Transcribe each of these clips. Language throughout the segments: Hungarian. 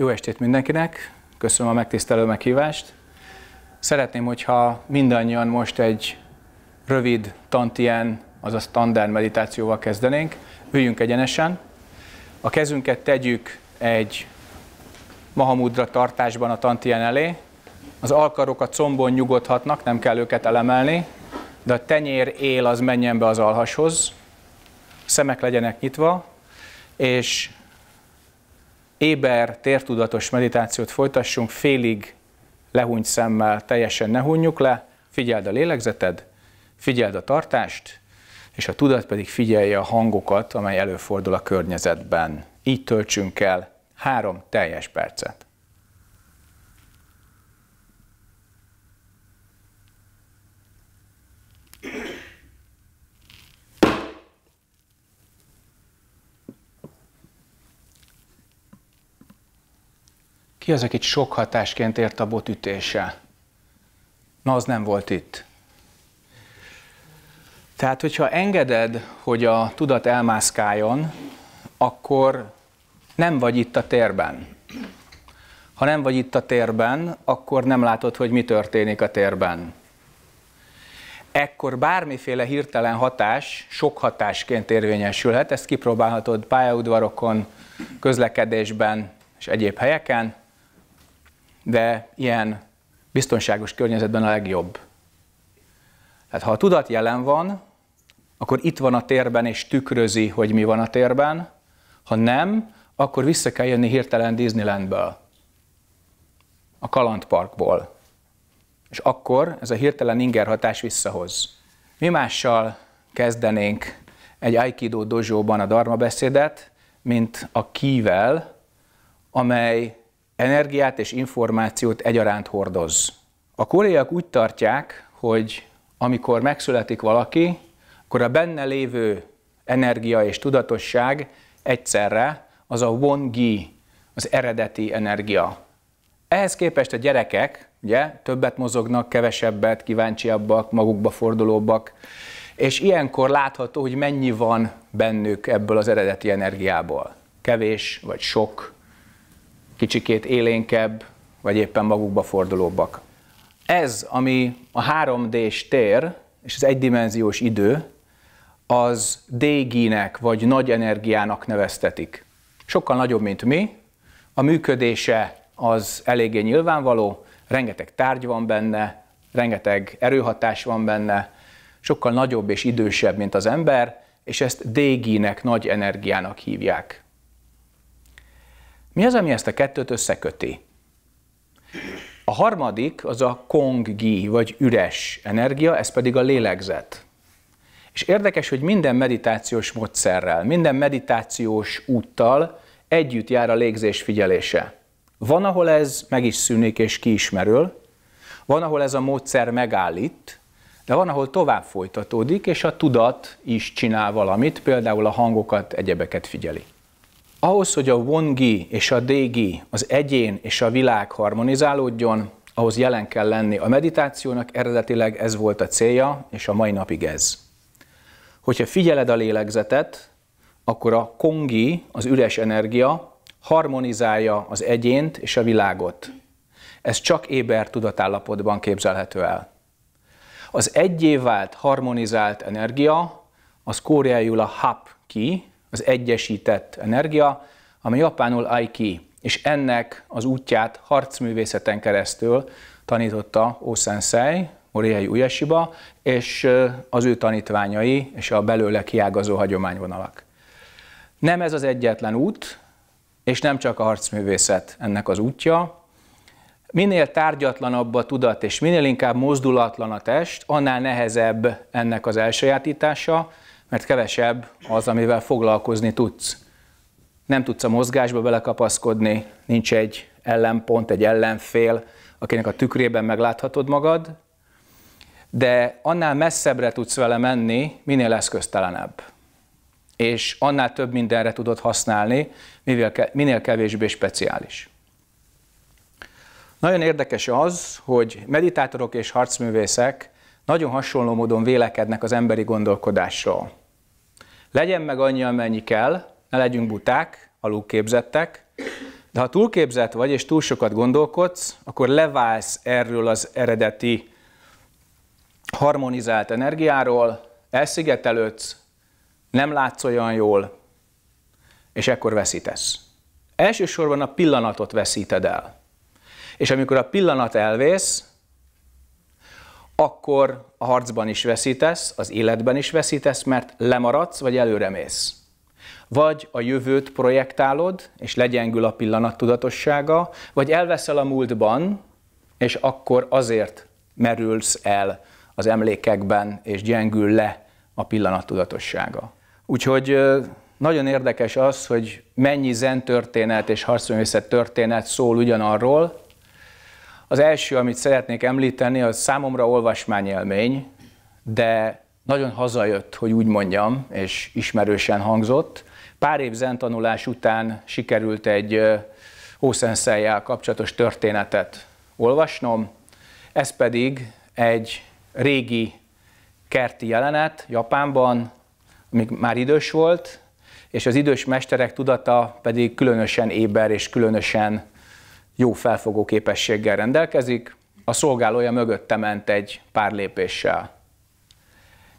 Jó estét mindenkinek, köszönöm a megtisztelő meghívást. Szeretném, hogyha mindannyian most egy rövid tantien, azaz standard meditációval kezdenénk. Üljünk egyenesen, a kezünket tegyük egy Mahamudra tartásban a tantien elé, az alkarok a combon nyugodhatnak, nem kell őket elemelni, de a tenyér él az menjen be az alhashoz, szemek legyenek nyitva, és éber, tértudatos meditációt folytassunk, félig lehúnyt szemmel, teljesen ne hunjuk le, figyeld a lélegzeted, figyeld a tartást, és a tudat pedig figyelje a hangokat, amely előfordul a környezetben. Így töltsünk el három teljes percet. Ki az, akit sok hatásként ért a botütése? Na, az nem volt itt. Tehát, hogyha engeded, hogy a tudat elmászkáljon, akkor nem vagy itt a térben. Ha nem vagy itt a térben, akkor nem látod, hogy mi történik a térben. Ekkor bármiféle hirtelen hatás sok hatásként érvényesülhet, ezt kipróbálhatod pályaudvarokon, közlekedésben és egyéb helyeken, de ilyen biztonságos környezetben a legjobb. Tehát ha a tudat jelen van, akkor itt van a térben és tükrözi, hogy mi van a térben. Ha nem, akkor vissza kell jönni hirtelen Disneylandből, a kalandparkból. És akkor ez a hirtelen inger hatás visszahoz. Mi mással kezdenénk egy Aikido dojóban a Dharma beszédet, mint a kivel, amely energiát és információt egyaránt hordoz. A koreaiak úgy tartják, hogy amikor megszületik valaki, akkor a benne lévő energia és tudatosság egyszerre az a won-gi, az eredeti energia. Ehhez képest a gyerekek ugye, többet mozognak, kevesebbet, kíváncsiabbak, magukba fordulóbbak, és ilyenkor látható, hogy mennyi van bennük ebből az eredeti energiából. Kevés vagy sok, kicsikét élénkebb, vagy éppen magukba fordulóbbak. Ez, ami a 3D-s tér és az egydimenziós idő, az DG-nek vagy nagy energiának neveztetik. Sokkal nagyobb, mint mi, a működése az eléggé nyilvánvaló, rengeteg tárgy van benne, rengeteg erőhatás van benne, sokkal nagyobb és idősebb, mint az ember, és ezt DG-nek, nagy energiának hívják. Mi az, ami ezt a kettőt összeköti? A harmadik az a kong-gi, vagy üres energia, ez pedig a lélegzet. És érdekes, hogy minden meditációs módszerrel, minden meditációs úttal együtt jár a légzés figyelése. Van, ahol ez meg is szűnik és kiismerül, van, ahol ez a módszer megállít, de van, ahol tovább folytatódik, és a tudat is csinál valamit, például a hangokat, egyebeket figyeli. Ahhoz, hogy a Wongi és a Dégi, az egyén és a világ harmonizálódjon, ahhoz jelen kell lenni. A meditációnak eredetileg ez volt a célja, és a mai napig ez. Hogyha figyeled a lélegzetet, akkor a kongi, az üres energia harmonizálja az egyént és a világot. Ez csak éber tudatállapotban képzelhető el. Az egyé vált, harmonizált energia, az kóreaiul a hap ki, az egyesített energia, ami japánul aiki, és ennek az útját harcművészeten keresztül tanította Osensei, Moriei Uyeshiba, és az ő tanítványai és a belőle kiágazó hagyományvonalak. Nem ez az egyetlen út, és nem csak a harcművészet ennek az útja. Minél tárgyatlanabb a tudat, és minél inkább mozdulatlan a test, annál nehezebb ennek az elsajátítása, mert kevesebb az, amivel foglalkozni tudsz. Nem tudsz a mozgásba belekapaszkodni, nincs egy ellenpont, egy ellenfél, akinek a tükrében megláthatod magad, de annál messzebbre tudsz vele menni, minél eszköztelenebb. És annál több mindenre tudod használni, minél kevésbé speciális. Nagyon érdekes az, hogy meditátorok és harcművészek nagyon hasonló módon vélekednek az emberi gondolkodásról. Legyen meg annyi, amennyi kell, ne legyünk buták, alulképzettek, De ha túlképzett vagy, és túl sokat gondolkodsz, akkor leválsz erről az eredeti harmonizált energiáról, elszigetelődsz, nem látsz olyan jól, és ekkor veszítesz. Elsősorban a pillanatot veszíted el. És amikor a pillanat elvész, akkor a harcban is veszítesz, az életben is veszítesz, mert lemaradsz, vagy előremész. Vagy a jövőt projektálod, és legyengül a pillanat tudatossága, vagy elveszel a múltban, és akkor azért merülsz el az emlékekben, és gyengül le a pillanat tudatossága. Úgyhogy nagyon érdekes az, hogy mennyi zen történet és harcművészet történet szól ugyanarról. Az első, amit szeretnék említeni, az számomra olvasmányélmény, de nagyon hazajött, hogy úgy mondjam, és ismerősen hangzott. Pár év zen tanulás után sikerült egy Hószenszeljel kapcsolatos történetet olvasnom, ez pedig egy régi kerti jelenet Japánban, amíg már idős volt, és az idős mesterek tudata pedig különösen éber és különösen jó felfogó képességgel rendelkezik. A szolgálója mögötte ment egy pár lépéssel.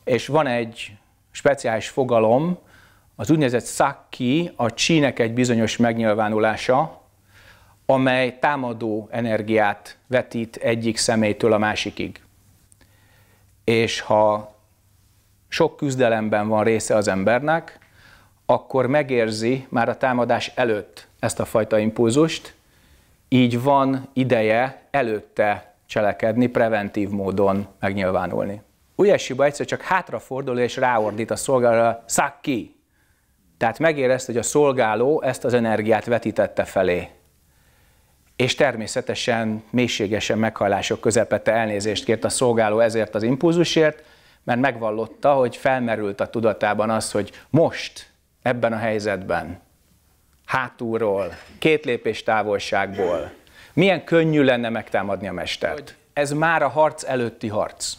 És van egy speciális fogalom, az úgynevezett szakki, a csínek egy bizonyos megnyilvánulása, amely támadó energiát vetít egyik személytől a másikig. És ha sok küzdelemben van része az embernek, akkor megérzi már a támadás előtt ezt a fajta impulzust, így van ideje előtte cselekedni, preventív módon megnyilvánulni. Ujjásiba egyszer csak hátrafordul és ráordít a szolgálóra, szak ki! Tehát megérezte, hogy a szolgáló ezt az energiát vetítette felé. És természetesen mélységesen meghajlások közepette elnézést kért a szolgáló ezért az impulzusért, mert megvallotta, hogy felmerült a tudatában az, hogy most, ebben a helyzetben, hátulról, két lépés távolságból, milyen könnyű lenne megtámadni a mestert. Ez már a harc előtti harc.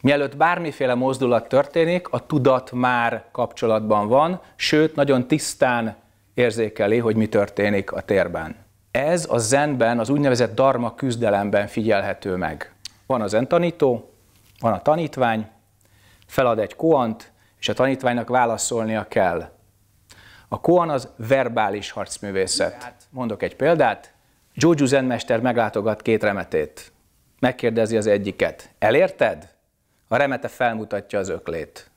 Mielőtt bármiféle mozdulat történik, a tudat már kapcsolatban van, sőt, nagyon tisztán érzékeli, hogy mi történik a térben. Ez a zenben, az úgynevezett dharma küzdelemben figyelhető meg. Van a zen tanító, van a tanítvány, felad egy koant, és a tanítványnak válaszolnia kell. A koan az verbális harcművészet. Mondok egy példát. Jojo zenmester meglátogat két remetét. Megkérdezi az egyiket. Elérted? A remete felmutatja az öklét.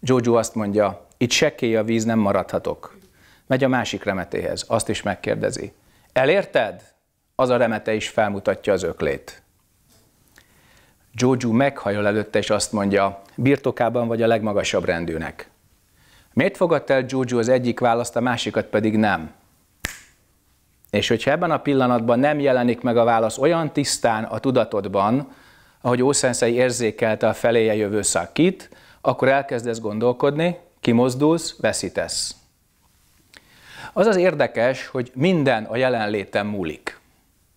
Jojo azt mondja, itt sekkély a víz, nem maradhatok. Megy a másik remetéhez, azt is megkérdezi. Elérted? Az a remete is felmutatja az öklét. Jojo meghajol előtte, és azt mondja, birtokában vagy a legmagasabb rendűnek. Miért fogadta el Jojo az egyik választ, a másikat pedig nem? És hogyha ebben a pillanatban nem jelenik meg a válasz olyan tisztán a tudatodban, ahogy Ószenszei érzékelte a feléje jövő szakit, akkor elkezdesz gondolkodni, kimozdulsz, veszítesz. Az az érdekes, hogy minden a jelenléten múlik.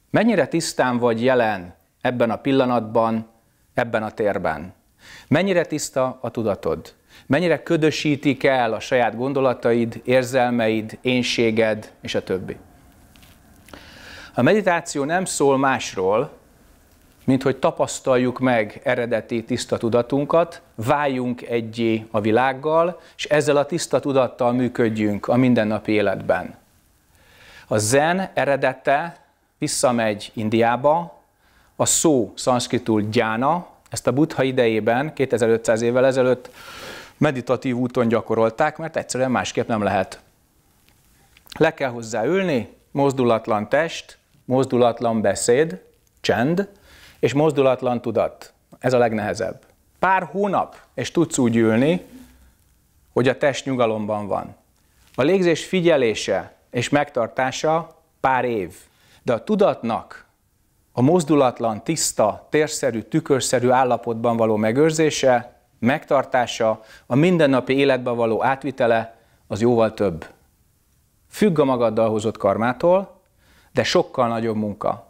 Mennyire tisztán vagy jelen ebben a pillanatban, ebben a térben? Mennyire tiszta a tudatod? Mennyire ködösítik el a saját gondolataid, érzelmeid, énséged és a többi? A meditáció nem szól másról, mint hogy tapasztaljuk meg eredeti tiszta tudatunkat, váljunk egyé a világgal, és ezzel a tiszta tudattal működjünk a mindennapi életben. A zen eredete visszamegy Indiába, a szó szanszkritul gyána, ezt a buddha idejében, 2500 évvel ezelőtt meditatív úton gyakorolták, mert egyszerűen másképp nem lehet. Le kell hozzá ülni, mozdulatlan test, mozdulatlan beszéd, csend, és mozdulatlan tudat. Ez a legnehezebb. Pár hónap, és tudsz úgy ülni, hogy a test nyugalomban van. A légzés figyelése és megtartása pár év. De a tudatnak a mozdulatlan, tiszta, térszerű, tükörszerű állapotban való megőrzése, megtartása, a mindennapi életbe való átvitele az jóval több. Függ a magaddal hozott karmától, de sokkal nagyobb munka.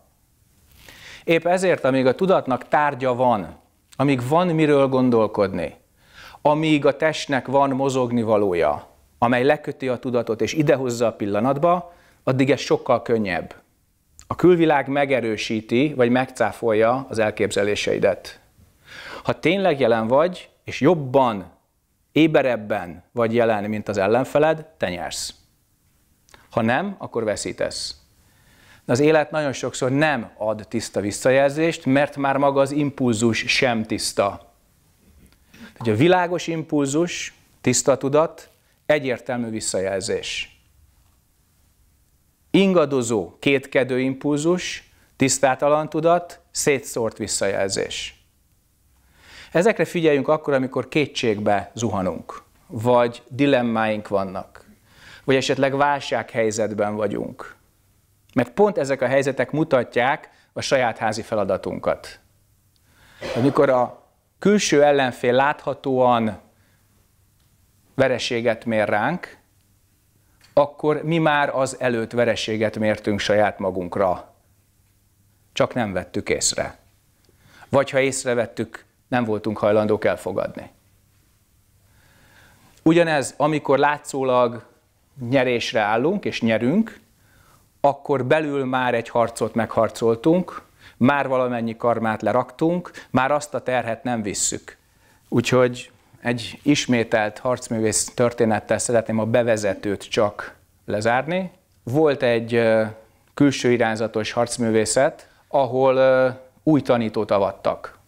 Épp ezért, amíg a tudatnak tárgya van, amíg van miről gondolkodni, amíg a testnek van mozogni valója, amely leköti a tudatot és idehozza a pillanatba, addig ez sokkal könnyebb. A külvilág megerősíti, vagy megcáfolja az elképzeléseidet. Ha tényleg jelen vagy, és jobban, éberebben vagy jelen, mint az ellenfeled, te nyersz. Ha nem, akkor veszítesz. De az élet nagyon sokszor nem ad tiszta visszajelzést, mert már maga az impulzus sem tiszta. Tehát a világos impulzus, tiszta tudat, egyértelmű visszajelzés. Ingadozó, kétkedő impulzus, tisztátalan tudat, szétszórt visszajelzés. Ezekre figyeljünk akkor, amikor kétségbe zuhanunk, vagy dilemmáink vannak, vagy esetleg válsághelyzetben vagyunk. Mert pont ezek a helyzetek mutatják a saját házi feladatunkat. Amikor a külső ellenfél láthatóan vereséget mér ránk, akkor mi már az előtt vereséget mértünk saját magunkra. Csak nem vettük észre. Vagy ha észrevettük, nem voltunk hajlandók elfogadni. Ugyanez, amikor látszólag nyerésre állunk és nyerünk, akkor belül már egy harcot megharcoltunk, már valamennyi karmát leraktunk, már azt a terhet nem visszük. Úgyhogy egy ismételt harcművész történettel szeretném a bevezetőt csak lezárni. Volt egy külső irányzatos harcművészet, ahol új tanítót avattak.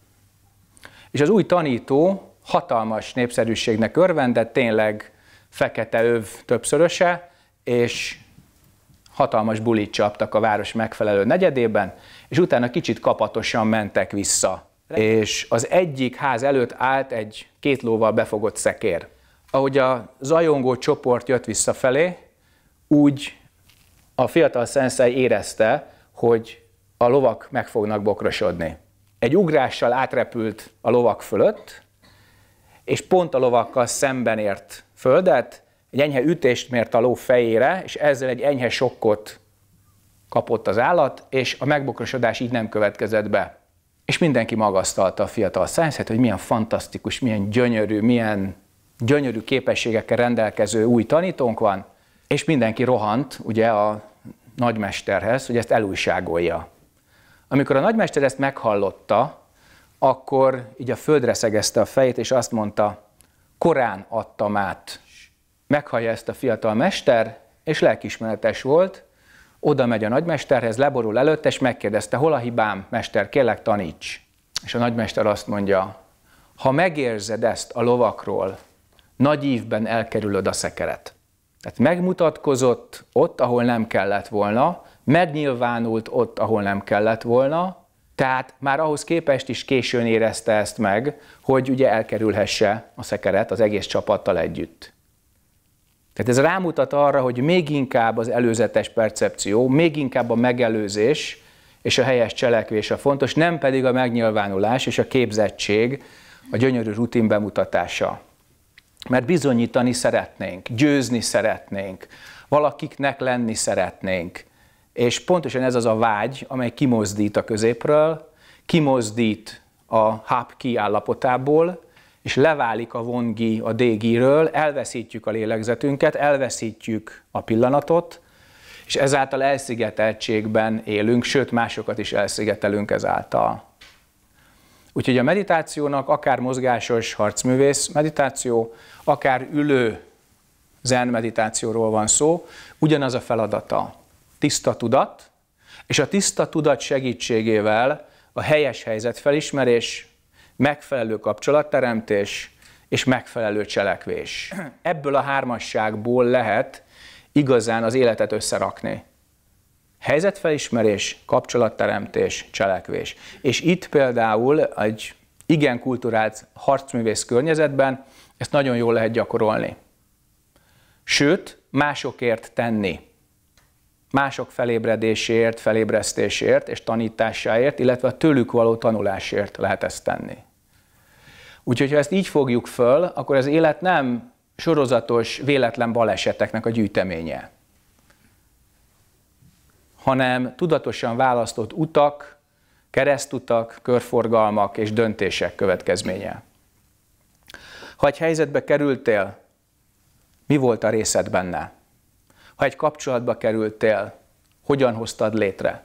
És az új tanító hatalmas népszerűségnek örvendett, tényleg fekete öv többszöröse, és hatalmas bulit csaptak a város megfelelő negyedében, és utána kicsit kapatosan mentek vissza. És az egyik ház előtt állt egy két lóval befogott szekér. Ahogy a zajongó csoport jött visszafelé, úgy a fiatal szenszei érezte, hogy a lovak meg fognak bokrosodni. Egy ugrással átrepült a lovak fölött, és pont a lovakkal szemben ért földet, egy enyhe ütést mért a ló fejére, és ezzel egy enyhe sokkot kapott az állat, és a megbokrosodás így nem következett be. És mindenki magasztalta a fiatal science hogy milyen fantasztikus, milyen gyönyörű, milyen gyönyörű képességekkel rendelkező új tanítónk van, és mindenki rohant ugye a nagymesterhez, hogy ezt elújságolja. Amikor a nagymester ezt meghallotta, akkor így a földre szegezte a fejét, és azt mondta, korán adtam át. Meghallja ezt a fiatal mester, és lelkismeretes volt, oda megy a nagymesterhez, leborul előtte, és megkérdezte, hol a hibám, mester, kérlek taníts. És a nagymester azt mondja, ha megérzed ezt a lovakról, nagy ívben elkerülöd a szekeret. Tehát megmutatkozott ott, ahol nem kellett volna, megnyilvánult ott, ahol nem kellett volna, tehát már ahhoz képest is későn érezte ezt meg, hogy ugye elkerülhesse a szekeret az egész csapattal együtt. Tehát ez rámutat arra, hogy még inkább az előzetes percepció, még inkább a megelőzés és a helyes cselekvés a fontos, nem pedig a megnyilvánulás és a képzettség, a gyönyörű rutin bemutatása. Mert bizonyítani szeretnénk, győzni szeretnénk, valakiknek lenni szeretnénk. És pontosan ez az a vágy, amely kimozdít a középről, kimozdít a hub kiállapotából, és leválik a vongi a dégiről, elveszítjük a lélegzetünket, elveszítjük a pillanatot, és ezáltal elszigeteltségben élünk, sőt másokat is elszigetelünk ezáltal. Úgyhogy a meditációnak akár mozgásos harcművész meditáció, akár ülő zen meditációról van szó, ugyanaz a feladata. Tiszta tudat, és a tiszta tudat segítségével a helyes helyzet felismerés, megfelelő kapcsolatteremtés és megfelelő cselekvés. Ebből a hármasságból lehet igazán az életet összerakni. Helyzetfelismerés, kapcsolatteremtés, cselekvés. És itt például egy igen kulturált harcművész környezetben ezt nagyon jól lehet gyakorolni. Sőt, másokért tenni. Mások felébredésért, felébresztésért és tanításáért, illetve a tőlük való tanulásért lehet ezt tenni. Úgyhogy, ha ezt így fogjuk föl, akkor az élet nem sorozatos, véletlen baleseteknek a gyűjteménye, hanem tudatosan választott utak, keresztutak, körforgalmak és döntések következménye. Ha egy helyzetbe kerültél, mi volt a részed benne? Ha egy kapcsolatba kerültél, hogyan hoztad létre.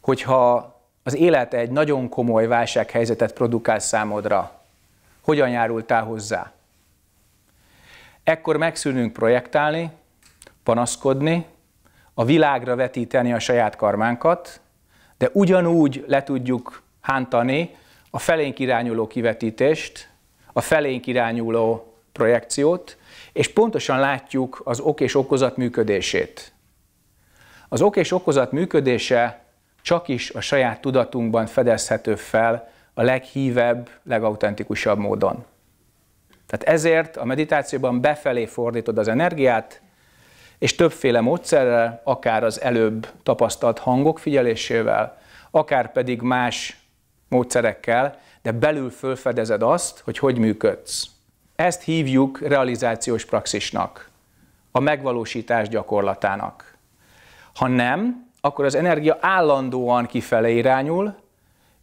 Hogyha az élet egy nagyon komoly válsághelyzetet produkál számodra, hogyan járultál hozzá. Ekkor megszűnünk projektálni, panaszkodni, a világra vetíteni a saját karmánkat, de ugyanúgy le tudjuk hántani a felénk irányuló kivetítést, a felénk irányuló projekciót, és pontosan látjuk az ok és okozat működését. Az ok és okozat működése csak is a saját tudatunkban fedezhető fel a leghívebb, legautentikusabb módon. Tehát ezért a meditációban befelé fordítod az energiát, és többféle módszerrel, akár az előbb tapasztalt hangok figyelésével, akár pedig más módszerekkel, de belül fölfedezed azt, hogy hogy működsz. Ezt hívjuk realizációs praxisnak, a megvalósítás gyakorlatának. Ha nem, akkor az energia állandóan kifele irányul,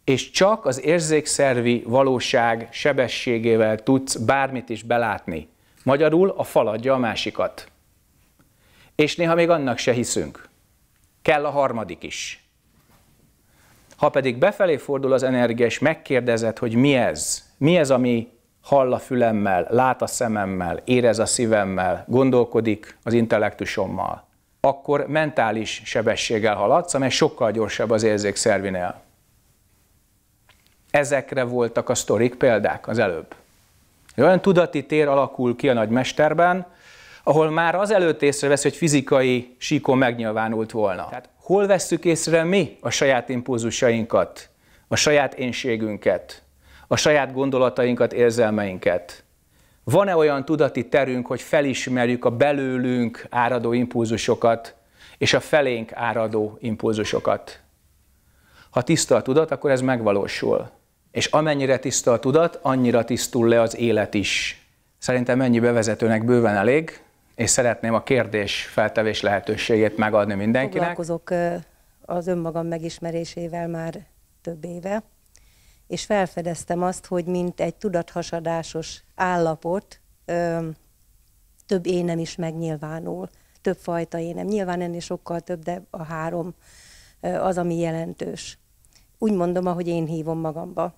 és csak az érzékszervi valóság sebességével tudsz bármit is belátni. Magyarul a fal adja a másikat. És néha még annak se hiszünk. Kell a harmadik is. Ha pedig befelé fordul az energia, és megkérdezed, hogy mi ez, mi ez, ami hall a fülemmel, lát a szememmel, érez a szívemmel, gondolkodik az intellektusommal, akkor mentális sebességgel haladsz, amely sokkal gyorsabb az érzékszervinél. Ezekre voltak a sztorik példák az előbb. Olyan tudati tér alakul ki a nagymesterben, ahol már az előtt észrevesz, hogy fizikai síkon megnyilvánult volna. Tehát hol vesszük észre mi a saját impulzusainkat, a saját énségünket, a saját gondolatainkat, érzelmeinket? Van-e olyan tudati terünk, hogy felismerjük a belőlünk áradó impulzusokat, és a felénk áradó impulzusokat? Ha tiszta a tudat, akkor ez megvalósul. És amennyire tiszta a tudat, annyira tisztul le az élet is. Szerintem ennyi bevezetőnek bőven elég, és szeretném a kérdés feltevés lehetőségét megadni mindenkinek. Foglalkozok az önmagam megismerésével már több éve, és felfedeztem azt, hogy mint egy tudathasadásos állapot, több énem is megnyilvánul, több fajta énem. Nyilván ennél sokkal több, de a három az, ami jelentős. Úgy mondom, ahogy én hívom magamba.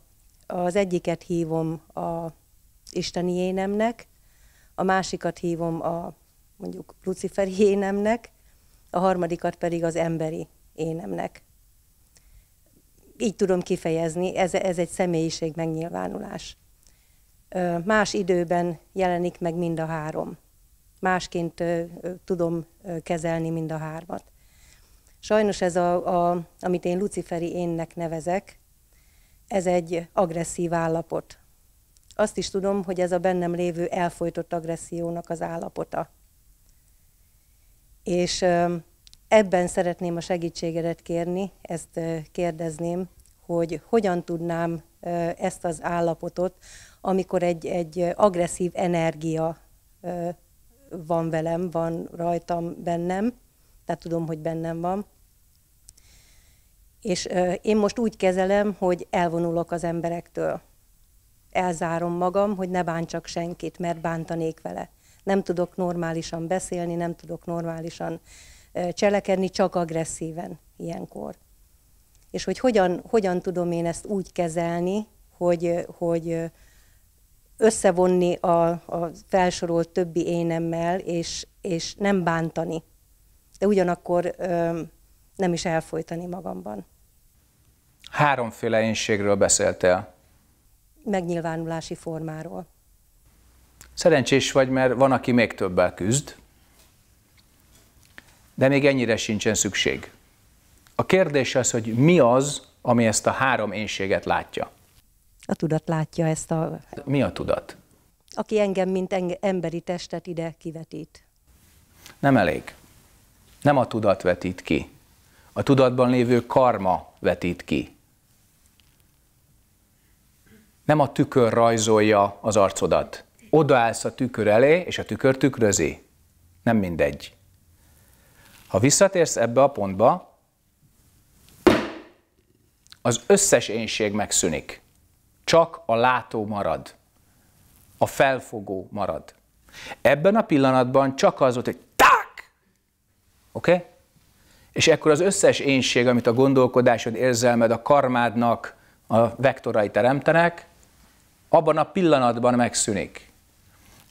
Az egyiket hívom a isteni énemnek, a másikat hívom a mondjuk luciferi énemnek, a harmadikat pedig az emberi énemnek. Így tudom kifejezni, ez, ez egy személyiség megnyilvánulás. Más időben jelenik meg mind a három. Másként tudom kezelni mind a hármat. Sajnos ez, a, a, amit én luciferi énnek nevezek, ez egy agresszív állapot. Azt is tudom, hogy ez a bennem lévő elfolytott agressziónak az állapota. És ebben szeretném a segítségedet kérni, ezt kérdezném, hogy hogyan tudnám ezt az állapotot, amikor egy, egy agresszív energia van velem, van rajtam, bennem, tehát tudom, hogy bennem van. És én most úgy kezelem, hogy elvonulok az emberektől. Elzárom magam, hogy ne bántsak senkit, mert bántanék vele. Nem tudok normálisan beszélni, nem tudok normálisan cselekedni, csak agresszíven ilyenkor. És hogy hogyan, hogyan tudom én ezt úgy kezelni, hogy, hogy összevonni a, a felsorolt többi énemmel, és, és nem bántani, de ugyanakkor ö, nem is elfolytani magamban. Háromféle énségről beszéltél. Megnyilvánulási formáról. Szerencsés vagy, mert van, aki még többel küzd, de még ennyire sincsen szükség. A kérdés az, hogy mi az, ami ezt a három énséget látja. A tudat látja ezt a... Mi a tudat? Aki engem, mint enge- emberi testet ide kivetít. Nem elég. Nem a tudat vetít ki. A tudatban lévő karma vetít ki. Nem a tükör rajzolja az arcodat. Odaállsz a tükör elé, és a tükör tükrözi. Nem mindegy. Ha visszatérsz ebbe a pontba, az összes énség megszűnik. Csak a látó marad. A felfogó marad. Ebben a pillanatban csak az volt, hogy tak! Oké? Okay? És ekkor az összes énség, amit a gondolkodásod, érzelmed, a karmádnak a vektorai teremtenek, abban a pillanatban megszűnik.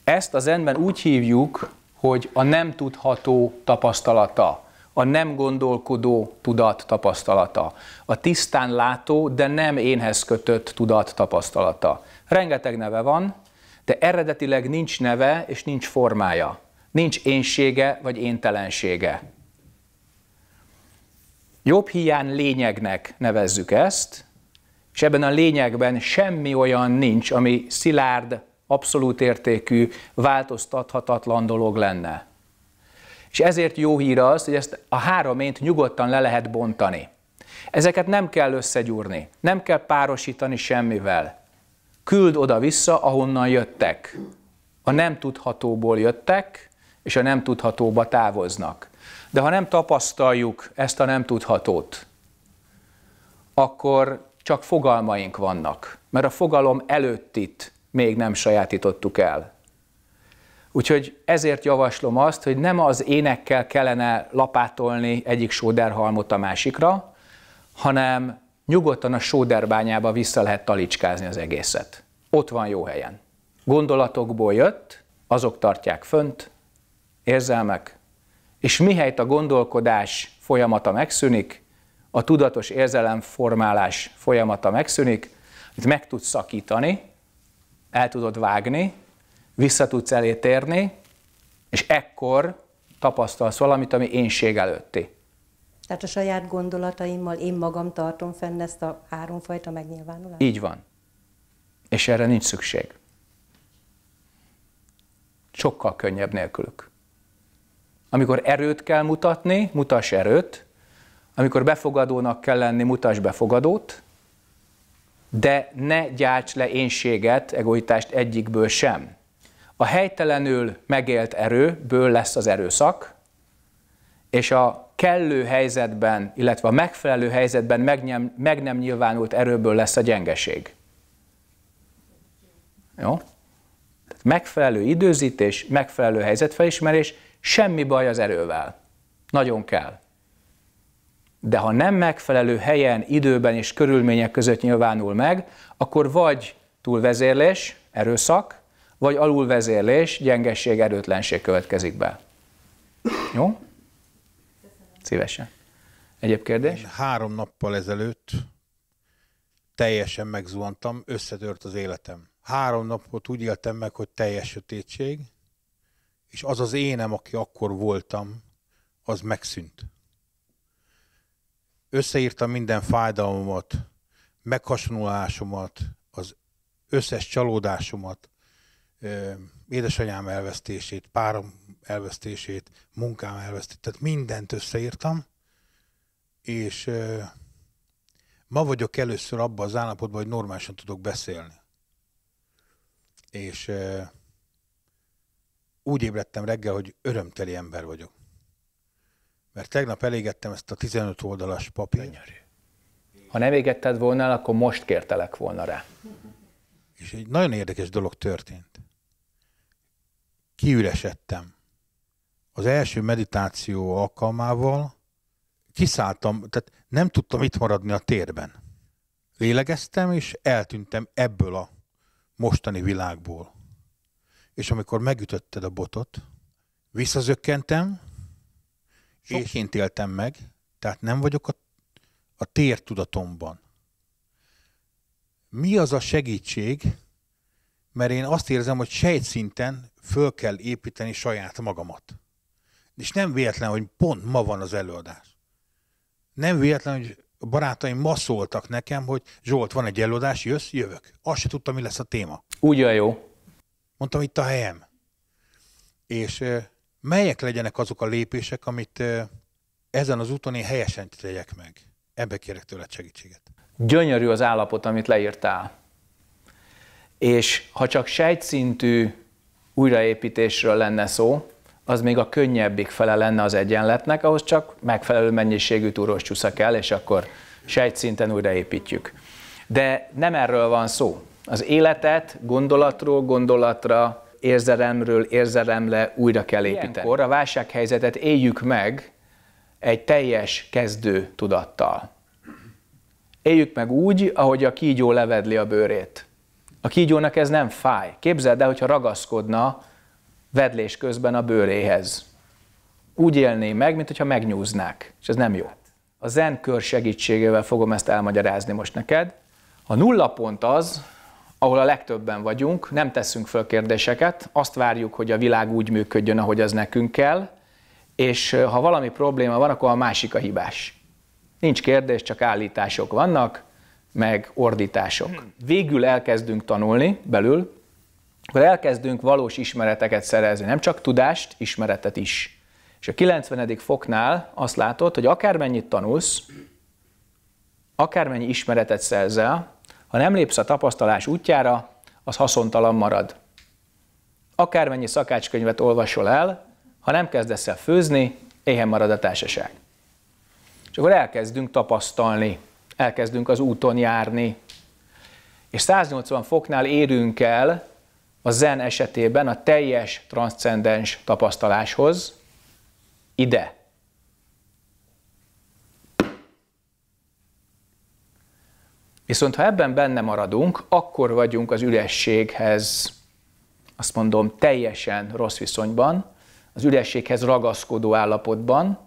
Ezt a zenben úgy hívjuk, hogy a nem tudható tapasztalata, a nem gondolkodó tudat tapasztalata, a tisztán látó, de nem énhez kötött tudat tapasztalata. Rengeteg neve van, de eredetileg nincs neve és nincs formája. Nincs énsége vagy éntelensége. Jobb hiány lényegnek nevezzük ezt, és ebben a lényegben semmi olyan nincs, ami szilárd, abszolút értékű, változtathatatlan dolog lenne. És ezért jó hír az, hogy ezt a három ént nyugodtan le lehet bontani. Ezeket nem kell összegyúrni, nem kell párosítani semmivel. Küld oda-vissza, ahonnan jöttek. A nem tudhatóból jöttek, és a nem tudhatóba távoznak. De ha nem tapasztaljuk ezt a nem tudhatót, akkor csak fogalmaink vannak, mert a fogalom előtt itt még nem sajátítottuk el. Úgyhogy ezért javaslom azt, hogy nem az énekkel kellene lapátolni egyik sóderhalmot a másikra, hanem nyugodtan a sóderbányába vissza lehet talicskázni az egészet. Ott van jó helyen. Gondolatokból jött, azok tartják fönt, érzelmek, és mihelyt a gondolkodás folyamata megszűnik, a tudatos érzelemformálás folyamata megszűnik, itt meg tudsz szakítani, el tudod vágni, vissza tudsz elé térni, és ekkor tapasztalsz valamit, ami énség előtti. Tehát a saját gondolataimmal én magam tartom fenn ezt a háromfajta megnyilvánulást? Így van. És erre nincs szükség. Sokkal könnyebb nélkülük. Amikor erőt kell mutatni, mutass erőt. Amikor befogadónak kell lenni, mutass befogadót. De ne gyárts le énséget, egoitást egyikből sem. A helytelenül megélt erőből lesz az erőszak, és a kellő helyzetben, illetve a megfelelő helyzetben meg nem, meg nem nyilvánult erőből lesz a gyengeség. Jó? Tehát megfelelő időzítés, megfelelő helyzetfelismerés, semmi baj az erővel. Nagyon kell. De ha nem megfelelő helyen, időben és körülmények között nyilvánul meg, akkor vagy túlvezérlés, erőszak, vagy alulvezérlés, gyengesség, erőtlenség következik be. Jó? Szívesen. Egyéb kérdés? Én három nappal ezelőtt teljesen megzuhantam, összetört az életem. Három napot úgy éltem meg, hogy teljes sötétség, és az az énem, aki akkor voltam, az megszűnt. Összeírtam minden fájdalmamat, meghasonlásomat, az összes csalódásomat, édesanyám elvesztését, párom elvesztését, munkám elvesztését, tehát mindent összeírtam, és ma vagyok először abban az állapotban, hogy normálisan tudok beszélni. És úgy ébredtem reggel, hogy örömteli ember vagyok. Mert tegnap elégettem ezt a 15 oldalas papírt. Ha nem égetted volna el, akkor most kértelek volna rá. És egy nagyon érdekes dolog történt. Kiüresedtem. Az első meditáció alkalmával kiszálltam, tehát nem tudtam itt maradni a térben. Lélegeztem, és eltűntem ebből a mostani világból és amikor megütötted a botot, visszazökkentem, Sokként éltem meg, tehát nem vagyok a, a tér tudatomban. Mi az a segítség, mert én azt érzem, hogy sejtszinten föl kell építeni saját magamat. És nem véletlen, hogy pont ma van az előadás. Nem véletlen, hogy a barátaim ma szóltak nekem, hogy Zsolt, van egy előadás, jössz, jövök. Azt se tudtam, mi lesz a téma. Úgy jó. Mondtam, itt a helyem. És melyek legyenek azok a lépések, amit ezen az úton én helyesen tegyek meg? Ebbe kérek tőled segítséget. Gyönyörű az állapot, amit leírtál. És ha csak sejtszintű újraépítésről lenne szó, az még a könnyebbik fele lenne az egyenletnek, ahhoz csak megfelelő mennyiségű túros csúsza kell, és akkor sejtszinten újraépítjük. De nem erről van szó. Az életet gondolatról gondolatra, érzelemről érzelemre újra kell építeni. Ilyenkor a válsághelyzetet éljük meg egy teljes kezdő tudattal. Éljük meg úgy, ahogy a kígyó levedli a bőrét. A kígyónak ez nem fáj. Képzeld el, hogyha ragaszkodna vedlés közben a bőréhez. Úgy élné meg, mint hogyha megnyúznák, és ez nem jó. A zen kör segítségével fogom ezt elmagyarázni most neked. A nulla pont az, ahol a legtöbben vagyunk, nem teszünk föl kérdéseket, azt várjuk, hogy a világ úgy működjön, ahogy az nekünk kell, és ha valami probléma van, akkor a másik a hibás. Nincs kérdés, csak állítások vannak, meg ordítások. Végül elkezdünk tanulni belül, akkor elkezdünk valós ismereteket szerezni, nem csak tudást, ismeretet is. És a 90. foknál azt látod, hogy akármennyit tanulsz, akármennyi ismeretet szerzel, ha nem lépsz a tapasztalás útjára, az haszontalan marad. Akármennyi szakácskönyvet olvasol el, ha nem kezdesz el főzni, éhen marad a társaság. És akkor elkezdünk tapasztalni, elkezdünk az úton járni. És 180 foknál érünk el a zen esetében a teljes transzcendens tapasztaláshoz, ide. Viszont ha ebben benne maradunk, akkor vagyunk az ürességhez, azt mondom, teljesen rossz viszonyban, az ürességhez ragaszkodó állapotban,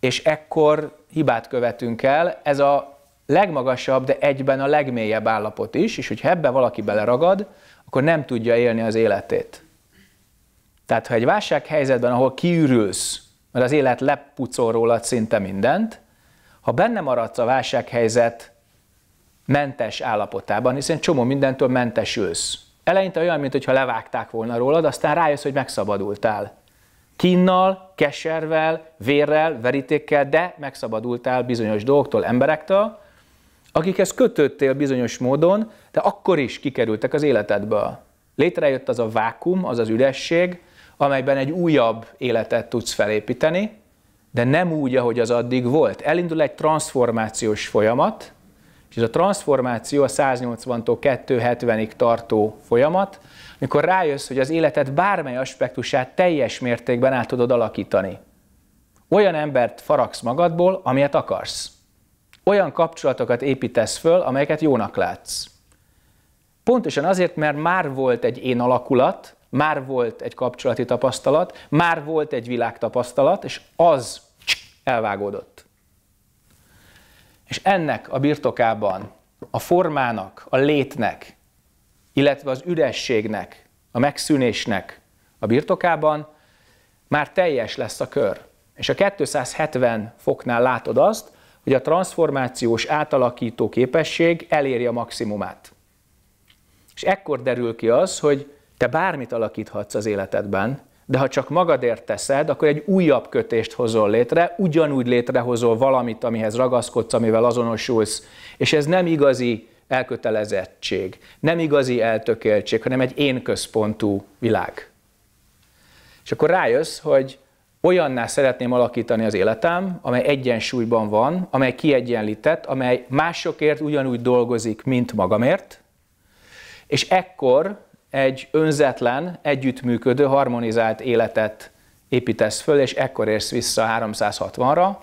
és ekkor hibát követünk el. Ez a legmagasabb, de egyben a legmélyebb állapot is, és hogyha ebbe valaki beleragad, akkor nem tudja élni az életét. Tehát ha egy válsághelyzetben, ahol kiürülsz, mert az élet lepucol rólad szinte mindent, ha benne maradsz a válsághelyzet mentes állapotában, hiszen csomó mindentől mentesülsz. Eleinte olyan, mintha levágták volna rólad, aztán rájössz, hogy megszabadultál. Kinnal, keservel, vérrel, verítékkel, de megszabadultál bizonyos dolgoktól, emberektől, akikhez kötöttél bizonyos módon, de akkor is kikerültek az életedből. Létrejött az a vákum, az az üresség, amelyben egy újabb életet tudsz felépíteni, de nem úgy, ahogy az addig volt. Elindul egy transformációs folyamat, és a transformáció a 180-tól 270-ig tartó folyamat, mikor rájössz, hogy az életed bármely aspektusát teljes mértékben át tudod alakítani. Olyan embert faragsz magadból, amilyet akarsz. Olyan kapcsolatokat építesz föl, amelyeket jónak látsz. Pontosan azért, mert már volt egy én alakulat, már volt egy kapcsolati tapasztalat, már volt egy világtapasztalat, és az elvágódott. És ennek a birtokában, a formának, a létnek, illetve az ürességnek, a megszűnésnek a birtokában már teljes lesz a kör. És a 270 foknál látod azt, hogy a transformációs átalakító képesség eléri a maximumát. És ekkor derül ki az, hogy te bármit alakíthatsz az életedben, de ha csak magadért teszed, akkor egy újabb kötést hozol létre, ugyanúgy létrehozol valamit, amihez ragaszkodsz, amivel azonosulsz, és ez nem igazi elkötelezettség, nem igazi eltökéltség, hanem egy én központú világ. És akkor rájössz, hogy olyanná szeretném alakítani az életem, amely egyensúlyban van, amely kiegyenlített, amely másokért ugyanúgy dolgozik, mint magamért, és ekkor egy önzetlen, együttműködő, harmonizált életet építesz föl, és ekkor érsz vissza 360-ra,